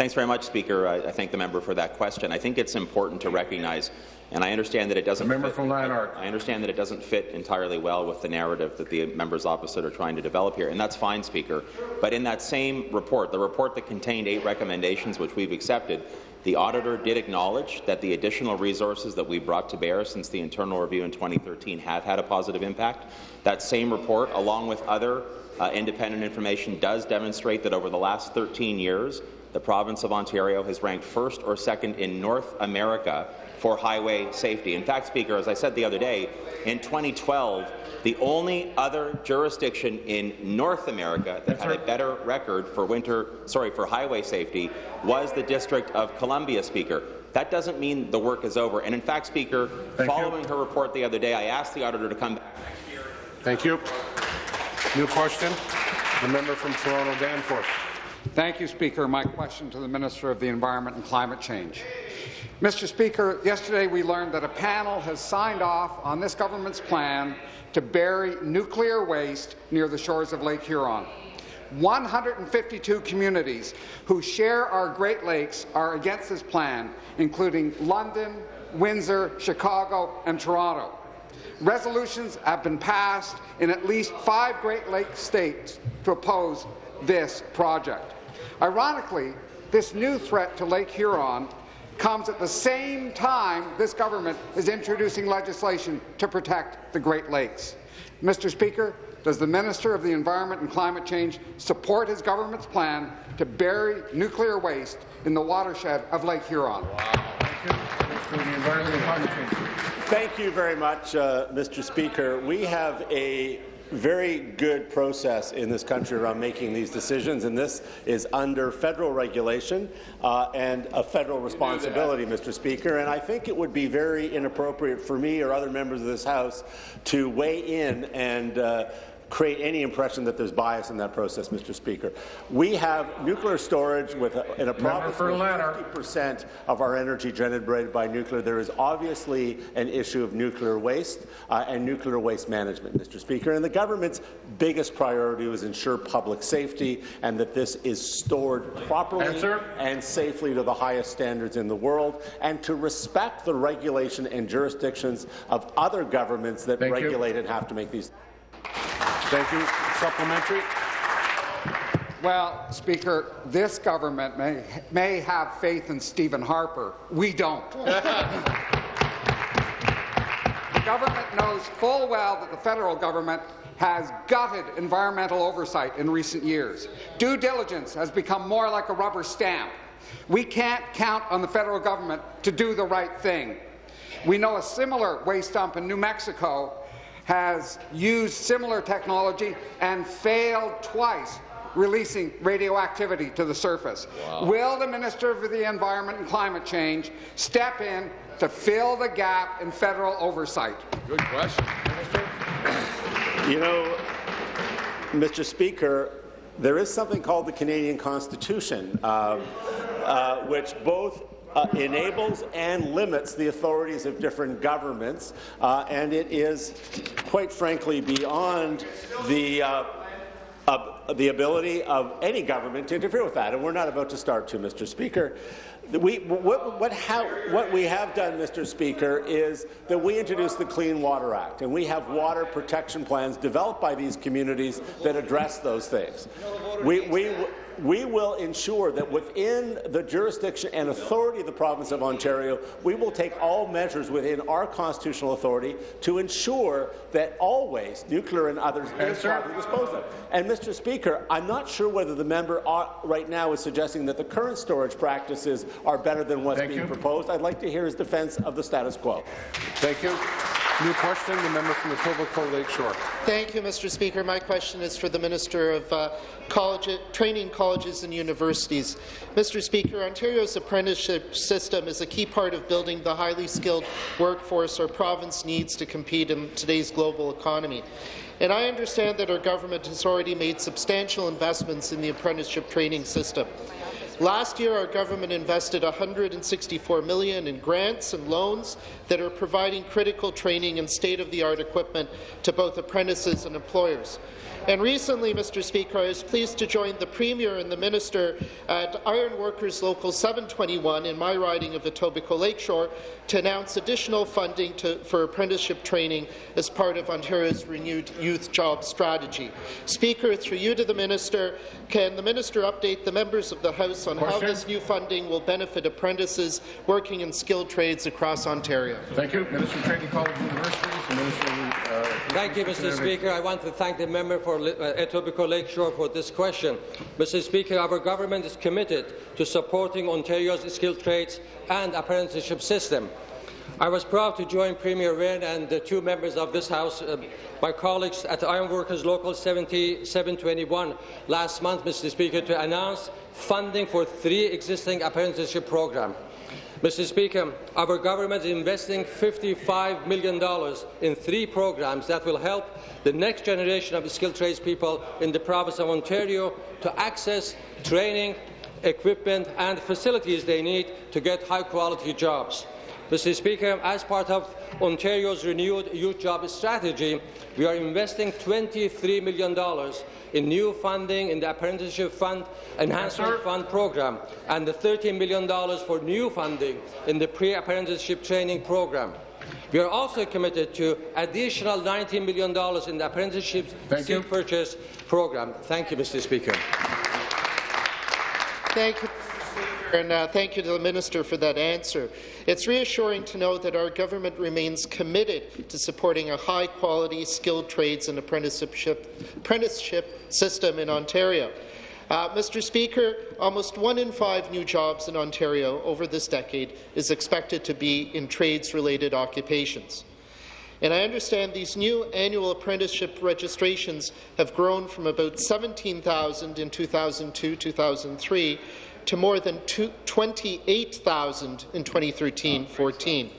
Thanks very much, Speaker. I, I thank the member for that question. I think it's important to recognize, and I understand that it doesn't. The member fit, from Lanark. I understand that it doesn't fit entirely well with the narrative that the members opposite are trying to develop here, and that's fine, Speaker. But in that same report, the report that contained eight recommendations, which we've accepted, the auditor did acknowledge that the additional resources that we brought to bear since the internal review in 2013 have had a positive impact. That same report, along with other uh, independent information, does demonstrate that over the last 13 years, the province of Ontario has ranked first or second in North America for highway safety. In fact, Speaker, as I said the other day, in 2012, the only other jurisdiction in North America that had a better record for winter, sorry, for highway safety was the District of Columbia, Speaker. That doesn't mean the work is over. And in fact, Speaker, Thank following her report the other day, I asked the auditor to come back. Thank you. New question. The member from Toronto Danforth. Thank you, Speaker. My question to the Minister of the Environment and Climate Change. Mr. Speaker, yesterday we learned that a panel has signed off on this government's plan to bury nuclear waste near the shores of Lake Huron. 152 communities who share our Great Lakes are against this plan, including London, Windsor, Chicago, and Toronto. Resolutions have been passed in at least five Great Lakes states to oppose this project. Ironically, this new threat to Lake Huron comes at the same time this government is introducing legislation to protect the Great Lakes. Mr. Speaker, does the Minister of the Environment and Climate Change support his government's plan to bury nuclear waste in the watershed of Lake Huron? Thank you very much, uh, Mr. Speaker. We have a very good process in this country around making these decisions, and this is under federal regulation uh, and a federal responsibility, Mr. Speaker. And I think it would be very inappropriate for me or other members of this House to weigh in and uh, create any impression that there's bias in that process, Mr. Speaker. We have nuclear storage with a, in a province for 50% of our energy generated by nuclear. There is obviously an issue of nuclear waste uh, and nuclear waste management, Mr. Speaker. And the government's biggest priority was ensure public safety and that this is stored properly Answer. and safely to the highest standards in the world, and to respect the regulation and jurisdictions of other governments that Thank you. regulate and have to make these. Thank you. Supplementary. Well, Speaker, this government may, may have faith in Stephen Harper. We don't. the government knows full well that the federal government has gutted environmental oversight in recent years. Due diligence has become more like a rubber stamp. We can't count on the federal government to do the right thing. We know a similar waste dump in New Mexico has used similar technology and failed twice releasing radioactivity to the surface. Wow. Will the Minister for the Environment and Climate Change step in to fill the gap in federal oversight? Good question. You know, Mr. Speaker, there is something called the Canadian Constitution, uh, uh, which both uh, enables and limits the authorities of different governments, uh, and it is, quite frankly, beyond the uh, the ability of any government to interfere with that, and we're not about to start to, Mr. Speaker. We, what, what, how, what, we have done, Mr. Speaker, is that we introduced the Clean Water Act, and we have water protection plans developed by these communities that address those things. We, we, we will ensure that within the jurisdiction and authority of the province of Ontario, we will take all measures within our constitutional authority to ensure that always nuclear and others, is properly disposed of. And, Mr. Speaker, I'm not sure whether the member right now is suggesting that the current storage practices are better than what's Thank being you. proposed. I'd like to hear his defence of the status quo. Thank you. New question, the member from Etobicoke Lakeshore. Thank you, Mr. Speaker. My question is for the Minister of uh, college, Training Colleges and Universities. Mr. Speaker, Ontario's apprenticeship system is a key part of building the highly skilled workforce our province needs to compete in today's global economy. And I understand that our government has already made substantial investments in the apprenticeship training system. Last year, our government invested 164 million in grants and loans that are providing critical training and state-of-the-art equipment to both apprentices and employers. And recently, Mr. Speaker, I was pleased to join the Premier and the Minister at Iron Workers Local 721 in my riding of the Etobicoke Lakeshore to announce additional funding to, for apprenticeship training as part of Ontario's renewed youth job strategy. Speaker, through you to the Minister, can the Minister update the members of the House on Question? how this new funding will benefit apprentices working in skilled trades across Ontario? Thank you. Minister of Training College Universities, and Minister uh, Thank you, Mr. Speaker. I want to thank the member for Li- uh, Etobicoke Lakeshore for this question. Mr. Speaker, our government is committed to supporting Ontario's skilled trades and apprenticeship system. I was proud to join Premier Wynne and the two members of this House, uh, my colleagues at Ironworkers Local 7721 last month, Mr. Speaker, to announce funding for three existing apprenticeship programs. Mr. Speaker, our government is investing $55 million in three programs that will help the next generation of skilled tradespeople in the province of Ontario to access training, equipment and facilities they need to get high-quality jobs. Mr. Speaker, as part of Ontario's renewed youth job strategy, we are investing $23 million in new funding in the Apprenticeship Fund Enhancement Fund program and the $13 million for new funding in the pre-apprenticeship training program. We are also committed to additional $19 million in the apprenticeship seat purchase program. Thank you, Mr. Speaker. Thank you, and uh, thank you to the Minister for that answer. It's reassuring to know that our government remains committed to supporting a high-quality, skilled trades and apprenticeship, apprenticeship system in Ontario. Uh, Mr. Speaker, almost one in five new jobs in Ontario over this decade is expected to be in trades-related occupations. And I understand these new annual apprenticeship registrations have grown from about 17,000 in 2002-2003 to more than 28,000 in 2013-14.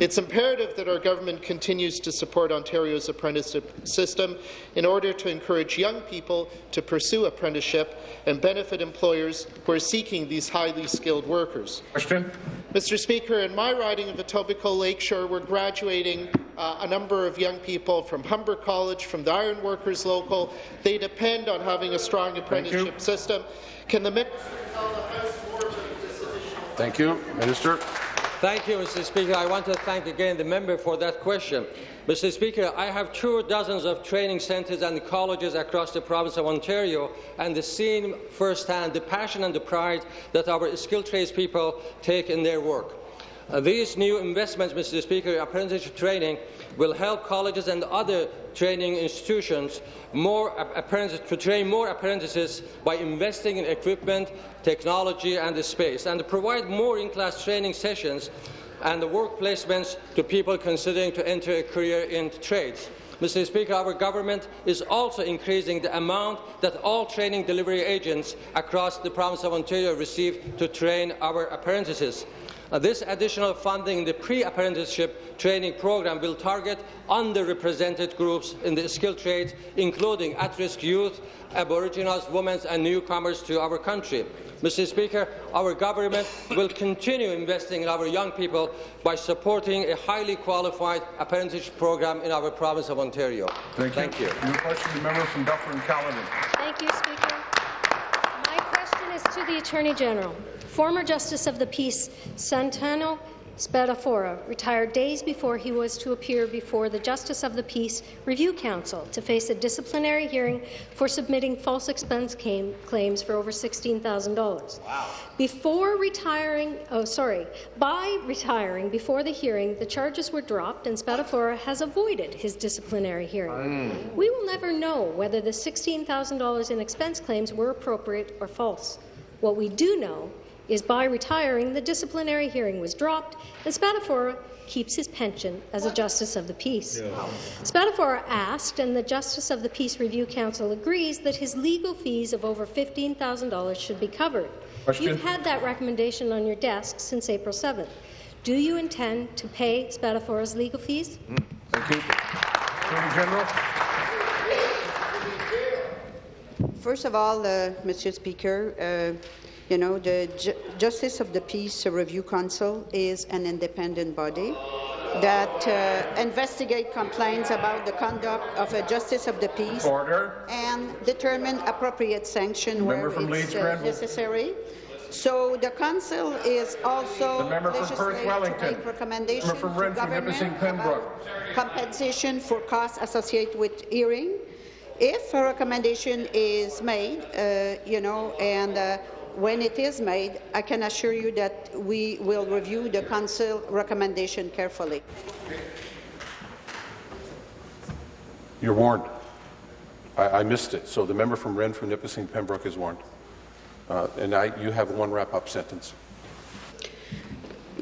It's imperative that our government continues to support Ontario's apprenticeship system in order to encourage young people to pursue apprenticeship and benefit employers who are seeking these highly skilled workers. Question. Mr. Speaker, in my riding of Etobicoke Lakeshore, we're graduating uh, a number of young people from Humber College, from the Iron Workers Local. They depend on having a strong apprenticeship system. Can the minister tell the House more about this additional Thank you. Minister. Thank you, Mr. Speaker. I want to thank again the member for that question. Mr. Speaker, I have toured dozens of training centres and colleges across the province of Ontario and seen firsthand the passion and the pride that our skilled tradespeople take in their work. Uh, these new investments, Mr. Speaker, apprenticeship training, will help colleges and other training institutions more to train more apprentices by investing in equipment, technology and space, and provide more in-class training sessions and work placements to people considering to enter a career in trades. Mr. Speaker, our government is also increasing the amount that all training delivery agents across the province of Ontario receive to train our apprentices. Uh, this additional funding in the pre-apprenticeship training program will target underrepresented groups in the skilled trades, including at-risk youth, Aboriginals, women and newcomers to our country. Mr. Speaker, our government will continue investing in our young people by supporting a highly qualified apprenticeship program in our province of Ontario. Thank, Thank you. you. New question, the member from Dufferin Caledon. Thank you, Speaker. My question is to the Attorney General. Former Justice of the Peace Santino Spadafora retired days before he was to appear before the Justice of the Peace Review Council to face a disciplinary hearing for submitting false expense claims for over $16,000. Wow. Before retiring, oh sorry, by retiring before the hearing, the charges were dropped and Spadafora has avoided his disciplinary hearing. Mm. We will never know whether the $16,000 in expense claims were appropriate or false. What we do know is by retiring, the disciplinary hearing was dropped, and Spadafora keeps his pension as a Justice of the Peace. Yeah. Spadafora asked, and the Justice of the Peace Review Council agrees, that his legal fees of over $15,000 should be covered. Question? You've had that recommendation on your desk since April 7th. Do you intend to pay Spadafora's legal fees? Mm. Thank you. Attorney General. First of all, uh, Mr. Speaker, uh, you know, the Ju Justice of the Peace Review Council is an independent body that uh, investigate complaints about the conduct of a justice of the peace Order. and determine appropriate sanction where it's uh, necessary. So the council is also the member from Perth Wellington. recommendation from to government Pembroke. compensation for costs associated with hearing. If a recommendation is made, uh, you know, and uh, when it is made, I can assure you that we will review the Council recommendation carefully. You're warned. I, I missed it. So the member from Renfrew, Nipissing, Pembroke is warned. Uh, and I, you have one wrap-up sentence.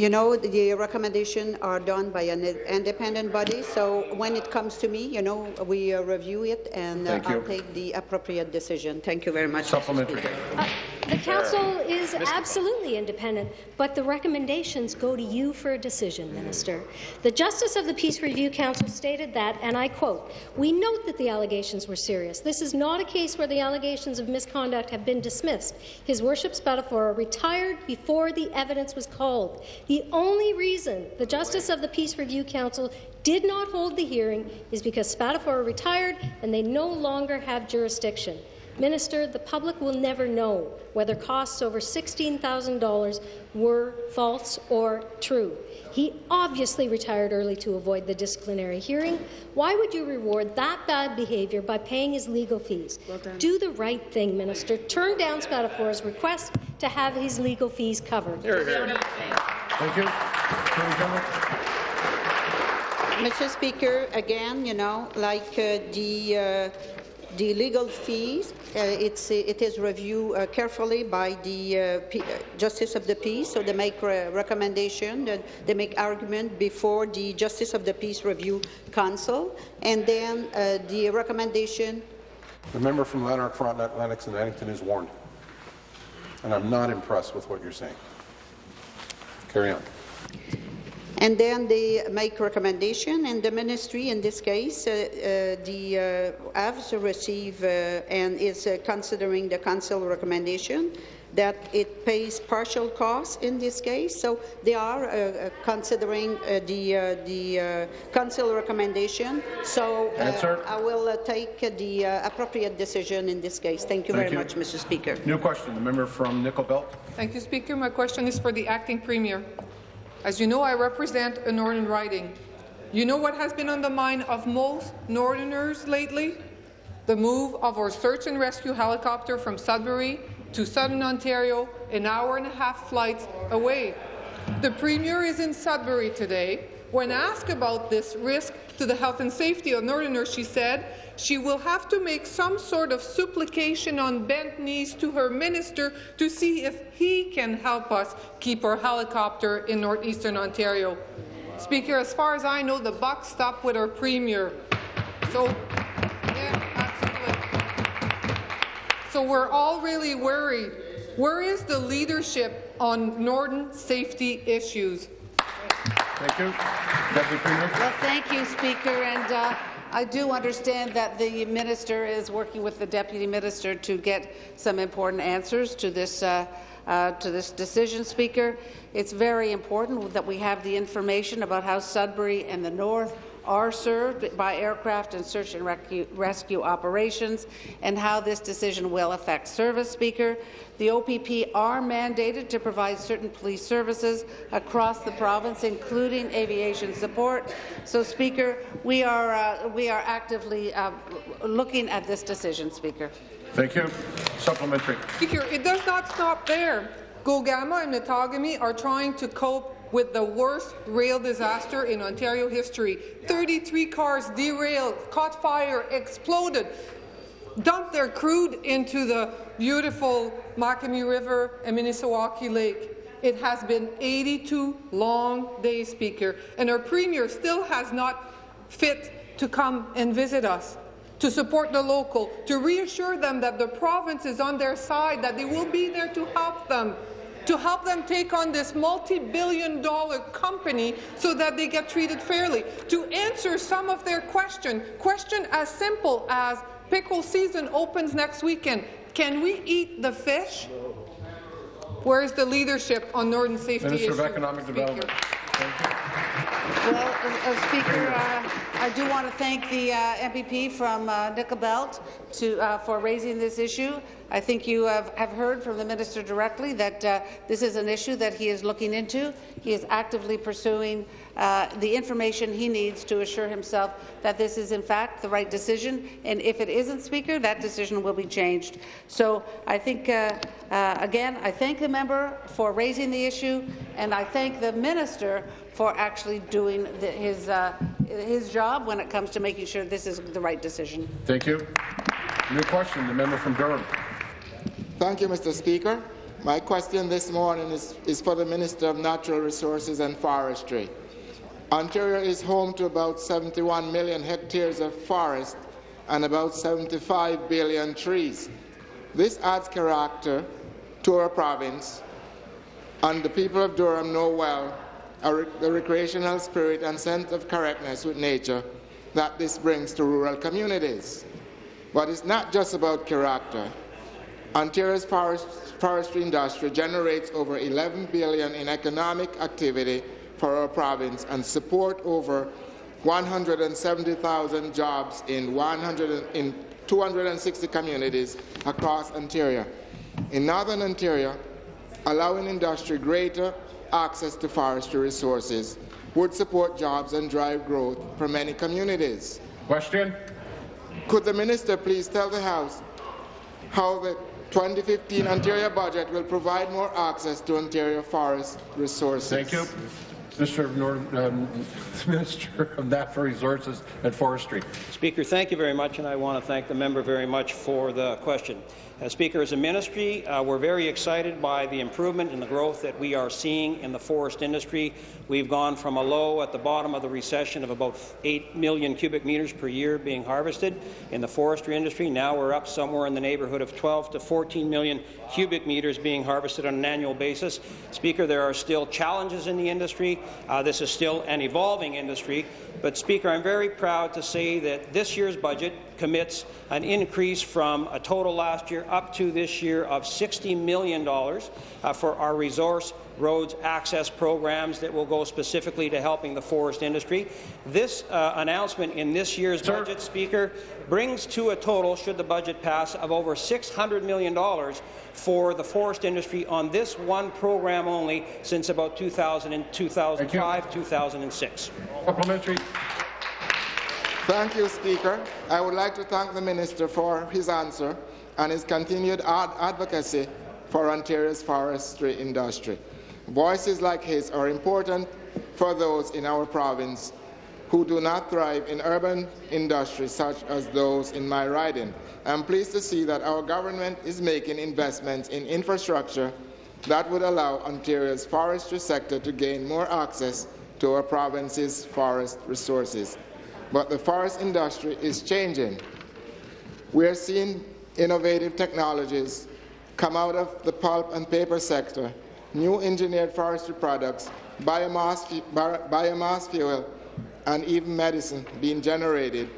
You know, the recommendations are done by an independent body, so when it comes to me, you know, we uh, review it and uh, I'll take the appropriate decision. Thank you very much. Supplementary. Uh, the Council is absolutely independent, but the recommendations go to you for a decision, Minister. The Justice of the Peace Review Council stated that, and I quote, We note that the allegations were serious. This is not a case where the allegations of misconduct have been dismissed. His Worship Spadafora retired before the evidence was called. The only reason the Justice of the Peace Review Council did not hold the hearing is because Spadafora retired and they no longer have jurisdiction. Minister, the public will never know whether costs over $16,000 were false or true. He obviously retired early to avoid the disciplinary hearing. Why would you reward that bad behaviour by paying his legal fees? Well Do the right thing, Minister. Turn down Spadafora's request to have his legal fees covered. Here, here. Thank you. Mr. Speaker, again, you know, like uh, the uh, the legal fees, uh, it's, it is reviewed uh, carefully by the uh, Justice of the Peace, so they make a recommendation, they make argument before the Justice of the Peace Review Council, and then uh, the recommendation. The member from Lanark, Frontenac, Lennox and Addington is warned, and I'm not impressed with what you're saying. Carry on. And then they make recommendation, and the ministry, in this case, uh, uh, the uh, has received uh, and is uh, considering the council recommendation that it pays partial costs in this case. So they are uh, uh considering uh, the uh, the council recommendation. So I will take the appropriate decision in this case. Thank you Thank very you. much, Mr. Speaker. New question, the member from Nickel Belt. Thank you, Speaker. My question is for the acting premier. As you know, I represent a Northern riding. You know what has been on the mind of most Northerners lately? The move of our search and rescue helicopter from Sudbury to southern Ontario, an hour and a half flight away. The Premier is in Sudbury today. When asked about this risk to the health and safety of Northerners, she said she will have to make some sort of supplication on bent knees to her minister to see if he can help us keep our helicopter in northeastern Ontario. Speaker, as far as I know, the buck stopped with our Premier. So, yeah. So we're all really worried. Where is the leadership on Northern safety issues? Thank you. Deputy Premier. Well, thank you, Speaker. And uh, I do understand that the minister is working with the deputy minister to get some important answers to this. Uh, uh, to this decision, Speaker. It's very important that we have the information about how Sudbury and the North are served by aircraft and search and rescue, rescue operations and how this decision will affect service, Speaker. The OPP are mandated to provide certain police services across the province, including aviation support. So, Speaker, we are, uh, we are actively uh, looking at this decision, Speaker. Thank you. Supplementary. Speaker, it does not stop there. Gogama and Mattagami are trying to cope with the worst rail disaster in Ontario history. 33 cars derailed, caught fire, exploded, dumped their crude into the beautiful Makami River and Minisinakwa Lake. It has been 82 long days, Speaker, and our Premier still has not fit to come and visit us to support the local, to reassure them that the province is on their side, that they will be there to help them, to help them take on this multi-billion dollar company so that they get treated fairly, to answer some of their question, question as simple as pickle season opens next weekend. Can we eat the fish? Where's the leadership on Northern safety Minister issues? of Economic? Development. Well, uh, Speaker, uh, I do want to thank the uh, MPP from uh, Nickel to, uh, for raising this issue. I think you have, have heard from the minister directly that uh, this is an issue that he is looking into. He is actively pursuing uh, the information he needs to assure himself that this is in fact the right decision. And if it isn't, Speaker, that decision will be changed. So I think, uh, uh, again, I thank the member for raising the issue, and I thank the minister for actually doing the, his, uh, his job when it comes to making sure this is the right decision. Thank you. New question, the member from Durham. Thank you, Mr. Speaker. My question this morning is, is for the Minister of Natural Resources and Forestry. Ontario is home to about 71 million hectares of forest and about 75 billion trees. This adds character to our province, and the people of Durham know well the recreational spirit and sense of correctness with nature that this brings to rural communities. But it's not just about character. Ontario's forest, forestry industry generates over 11 billion in economic activity for our province and support over 170,000 jobs in, 100, in 260 communities across Ontario. In Northern Ontario, allowing industry greater access to forestry resources would support jobs and drive growth for many communities. Question. Could the minister please tell the House how the 2015 Ontario budget will provide more access to Ontario forest resources? Thank you. Minister of, North, um, Minister of Natural Resources and Forestry. Speaker, thank you very much, and I want to thank the member very much for the question. Uh, Speaker, as a ministry, uh, we're very excited by the improvement and the growth that we are seeing in the forest industry. We've gone from a low at the bottom of the recession of about 8 million cubic meters per year being harvested in the forestry industry. Now we're up somewhere in the neighbourhood of 12 to 14 million cubic meters being harvested on an annual basis. Speaker, there are still challenges in the industry. Uh, this is still an evolving industry. But, Speaker, I'm very proud to say that this year's budget commits an increase from a total last year up to this year of $60 million uh, for our resource roads access programs that will go specifically to helping the forest industry. This uh, announcement in this year's Sir. budget, Speaker, brings to a total, should the budget pass, of over $600 million for the forest industry on this one program only since about 2000 2005, 2006. Supplementary. Thank you, Speaker. I would like to thank the Minister for his answer and his continued ad advocacy for Ontario's forestry industry. Voices like his are important for those in our province who do not thrive in urban industries such as those in my riding. I'm pleased to see that our government is making investments in infrastructure that would allow Ontario's forestry sector to gain more access to our province's forest resources. But the forest industry is changing. We are seeing innovative technologies come out of the pulp and paper sector, new engineered forestry products, biomass, biomass fuel, and even medicine being generated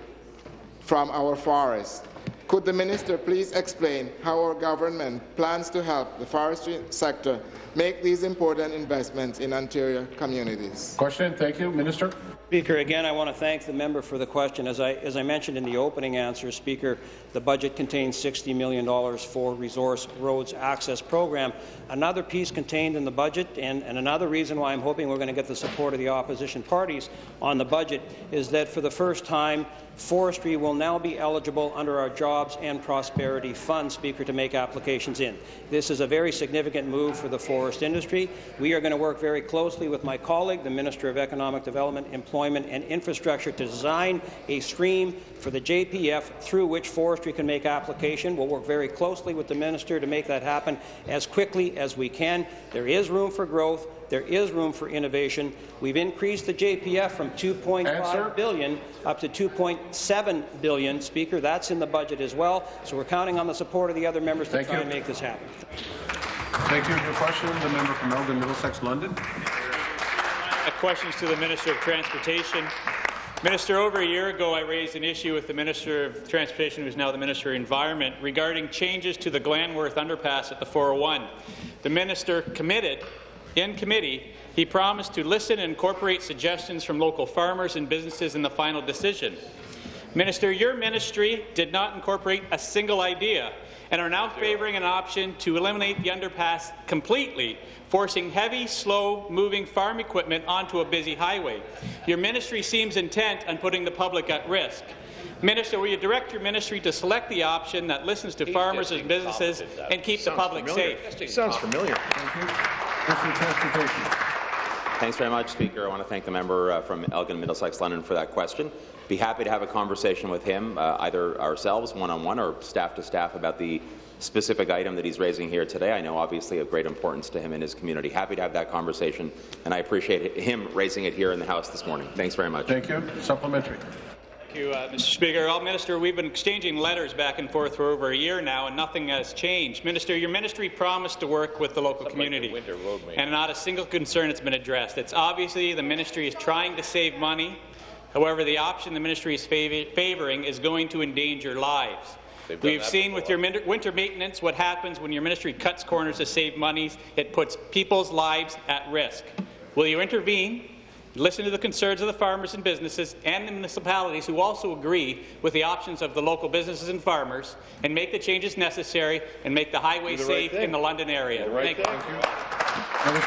from our forests. Could the minister please explain how our government plans to help the forestry sector make these important investments in Ontario communities? Question. Thank you, Minister. Speaker, again, I want to thank the member for the question. As I, as I mentioned in the opening answer, Speaker, the budget contains $60 million for Resource Roads Access Program. Another piece contained in the budget, and, and another reason why I'm hoping we're going to get the support of the opposition parties on the budget, is that for the first time, forestry will now be eligible under our Jobs and Prosperity Fund, Speaker, to make applications in. This is a very significant move for the forest industry. We are going to work very closely with my colleague, the Minister of Economic Development, Employment and Infrastructure, to design a stream for the JPF through which forestry can make application. We'll work very closely with the minister to make that happen as quickly as we can. There is room for growth. There is room for innovation. We've increased the JPF from 2.5 billion up to 2.7 billion. Speaker, that's in the budget as well. So we're counting on the support of the other members to try you. and make this happen. Thank you. for Your question, the member from Elgin, Middlesex, London. Questions to the Minister of Transportation. Minister, over a year ago, I raised an issue with the Minister of Transportation, who is now the Minister of Environment, regarding changes to the Glanworth underpass at the 401. The Minister committed, in committee, he promised to listen and incorporate suggestions from local farmers and businesses in the final decision. Minister, your ministry did not incorporate a single idea and are now favouring an option to eliminate the underpass completely, forcing heavy, slow-moving farm equipment onto a busy highway. Your ministry seems intent on putting the public at risk. Minister, will you direct your ministry to select the option that listens to farmers and businesses and keep the public safe? Sounds familiar. Thank Transportation. Thanks very much, Speaker. I want to thank the member uh, from Elgin, Middlesex, London for that question. Be happy to have a conversation with him, uh, either ourselves one-on-one or staff to staff, about the specific item that he's raising here today. I know obviously of great importance to him and his community. Happy to have that conversation, and I appreciate him raising it here in the House this morning. Thanks very much. Thank you. Supplementary. Thank you, uh, Mr. Speaker. Well, Minister, we've been exchanging letters back and forth for over a year now, and nothing has changed. Minister, your ministry promised to work with the local community, and not a single concern has been addressed. It's obviously the ministry is trying to save money. However, the option the ministry is favor favouring is going to endanger lives. We've seen with your winter maintenance what happens when your ministry cuts corners to save money. It puts people's lives at risk. Will you intervene listen to the concerns of the farmers and businesses and the municipalities who also agree with the options of the local businesses and farmers and make the changes necessary and make the highway the safe thing. in the London area. right Thank thing. you.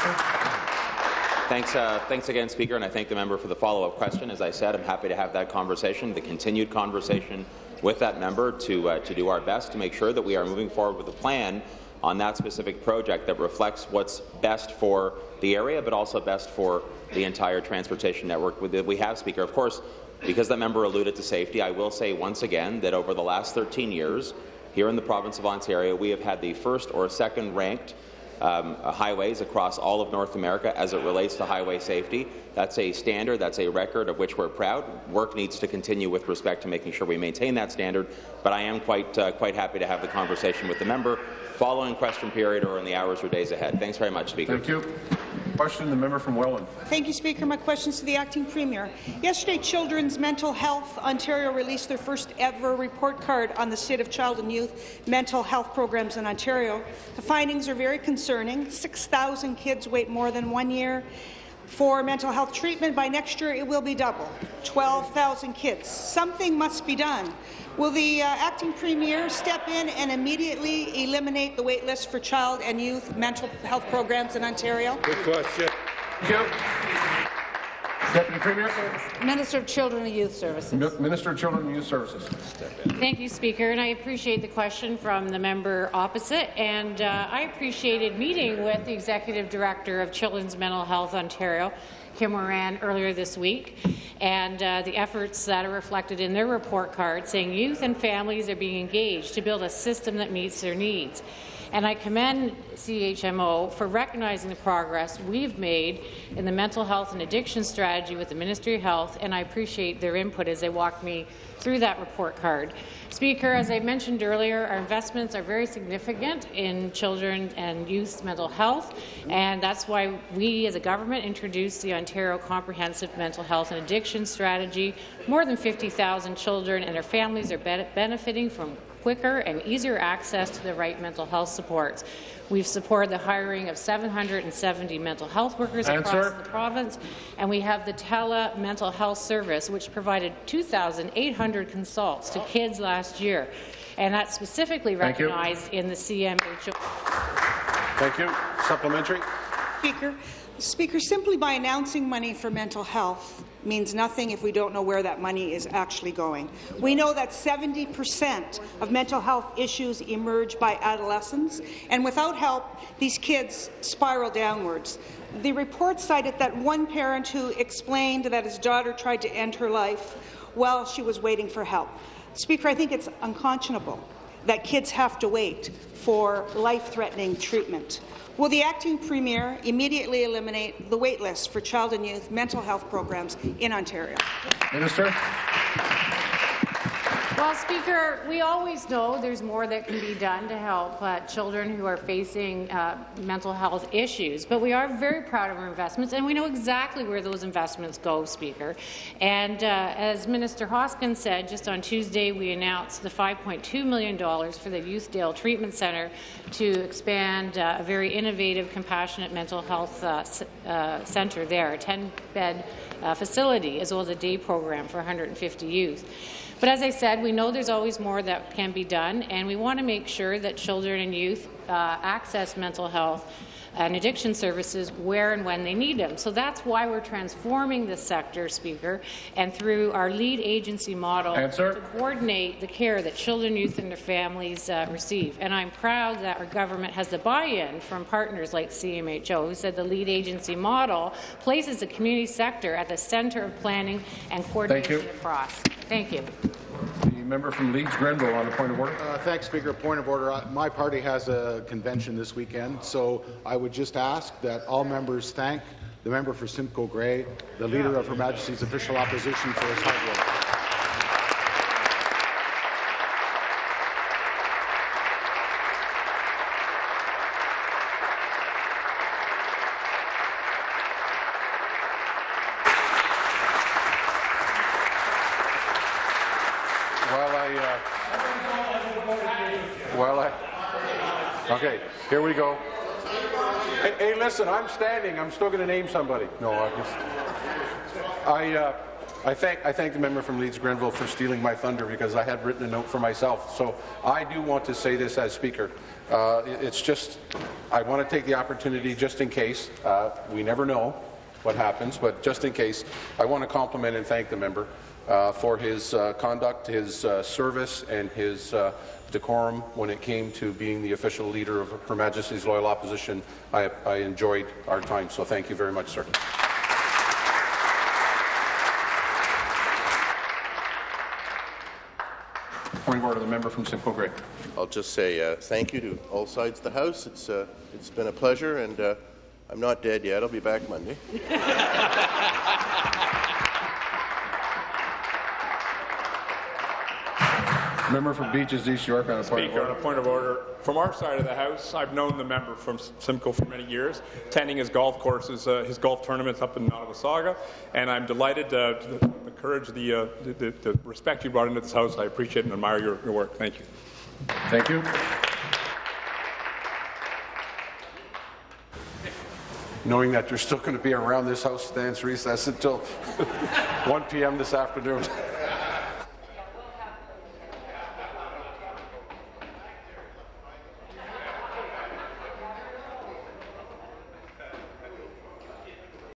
Thanks, uh, thanks again, Speaker, and I thank the member for the follow-up question. As I said, I'm happy to have that conversation, the continued conversation with that member to, uh, to do our best to make sure that we are moving forward with a plan on that specific project that reflects what's best for the area, but also best for the entire transportation network that we have, Speaker. Of course, because that member alluded to safety, I will say once again that over the last 13 years, here in the province of Ontario, we have had the first or second ranked um, highways across all of North America as it relates to highway safety. That's a standard, that's a record of which we're proud. Work needs to continue with respect to making sure we maintain that standard, but I am quite, uh, quite happy to have the conversation with the member following question period or in the hours or days ahead. Thanks very much, Speaker. Thank you. Question, the member from Welland. Thank you, Speaker. My question is to the Acting Premier. Yesterday, Children's Mental Health Ontario released their first ever report card on the state of child and youth mental health programs in Ontario. The findings are very concerning. 6,000 kids wait more than one year for mental health treatment. By next year, it will be double, 12,000 kids. Something must be done. Will the uh, acting premier step in and immediately eliminate the wait list for child and youth mental health programs in Ontario? Good question. Thank you. Deputy Premier. Minister of Children and Youth Services. Minister of Children and Youth Services. Thank you, Speaker, and I appreciate the question from the member opposite. And uh, I appreciated meeting with the Executive Director of Children's Mental Health Ontario, Kim Moran, earlier this week, and uh, the efforts that are reflected in their report card saying youth and families are being engaged to build a system that meets their needs. And I commend CHMO for recognizing the progress we've made in the mental health and addiction strategy with the Ministry of Health, and I appreciate their input as they walked me through that report card. Speaker, as I mentioned earlier, our investments are very significant in children and youth mental health, and that's why we as a government introduced the Ontario Comprehensive Mental Health and Addiction Strategy. More than 50,000 children and their families are be benefiting from quicker and easier access to the right mental health supports. We've supported the hiring of 770 mental health workers Answer. across the province, and we have the Tele Mental Health Service, which provided 2,800 consults to kids last year, and that's specifically Thank you. recognized in the CMHO. Thank you. Supplementary. Speaker, Speaker, simply by announcing money for mental health means nothing if we don't know where that money is actually going. We know that 70 percent of mental health issues emerge by adolescents, and without help, these kids spiral downwards. The report cited that one parent who explained that his daughter tried to end her life while she was waiting for help. Speaker, I think it's unconscionable that kids have to wait for life-threatening treatment. Will the acting premier immediately eliminate the wait list for child and youth mental health programs in Ontario? Minister. Well, Speaker, we always know there's more that can be done to help uh, children who are facing uh, mental health issues, but we are very proud of our investments, and we know exactly where those investments go, Speaker. And uh, as Minister Hoskins said, just on Tuesday, we announced the $5.2 million for the Youthdale Treatment Centre to expand uh, a very innovative, compassionate mental health uh, uh, centre there, a 10-bed uh, facility, as well as a day program for 150 youth. But as I said, we know there's always more that can be done, and we want to make sure that children and youth uh, access mental health and addiction services where and when they need them. So that's why we're transforming the sector, Speaker, and through our lead agency model Answer. to coordinate the care that children, youth and their families uh, receive. And I'm proud that our government has the buy-in from partners like CMHO, who said the lead agency model places the community sector at the centre of planning and coordination you. across. Thank you. Member from Leeds Grenville on a point of order. Uh, thanks, Speaker. Point of order. My party has a convention this weekend, so I would just ask that all members thank the member for Simcoe Grey, the leader of Her Majesty's official opposition, for his hard work. While I, uh, while I, okay, here we go. Hey, hey, listen, I'm standing. I'm still going to name somebody. No, I just, I, uh, I thank, I thank the member from Leeds Grenville for stealing my thunder because I had written a note for myself. So I do want to say this as Speaker. Uh, it's just, I want to take the opportunity just in case. Uh, we never know what happens, but just in case, I want to compliment and thank the member uh, for his uh, conduct, his uh, service, and his uh, decorum when it came to being the official leader of Her Majesty's Loyal Opposition. I, I enjoyed our time, so thank you very much, sir. Point of order, the member from Simcoe Grey. I'll just say uh, thank you to all sides of the House. It's, uh, it's been a pleasure, and I'm not dead yet. I'll be back Monday. Member from Beaches, East York on a point of Speaker, on order. a point of order. From our side of the House, I've known the member from Simcoe for many years, attending his golf courses, uh, his golf tournaments up in Nottawasaga, and I'm delighted uh, to the, the courage, the, uh, the, the, the respect you brought into this House. I appreciate and admire your, your work. Thank you. Thank you. Knowing that you're still going to be around this House stands recess until 1 p.m. this afternoon.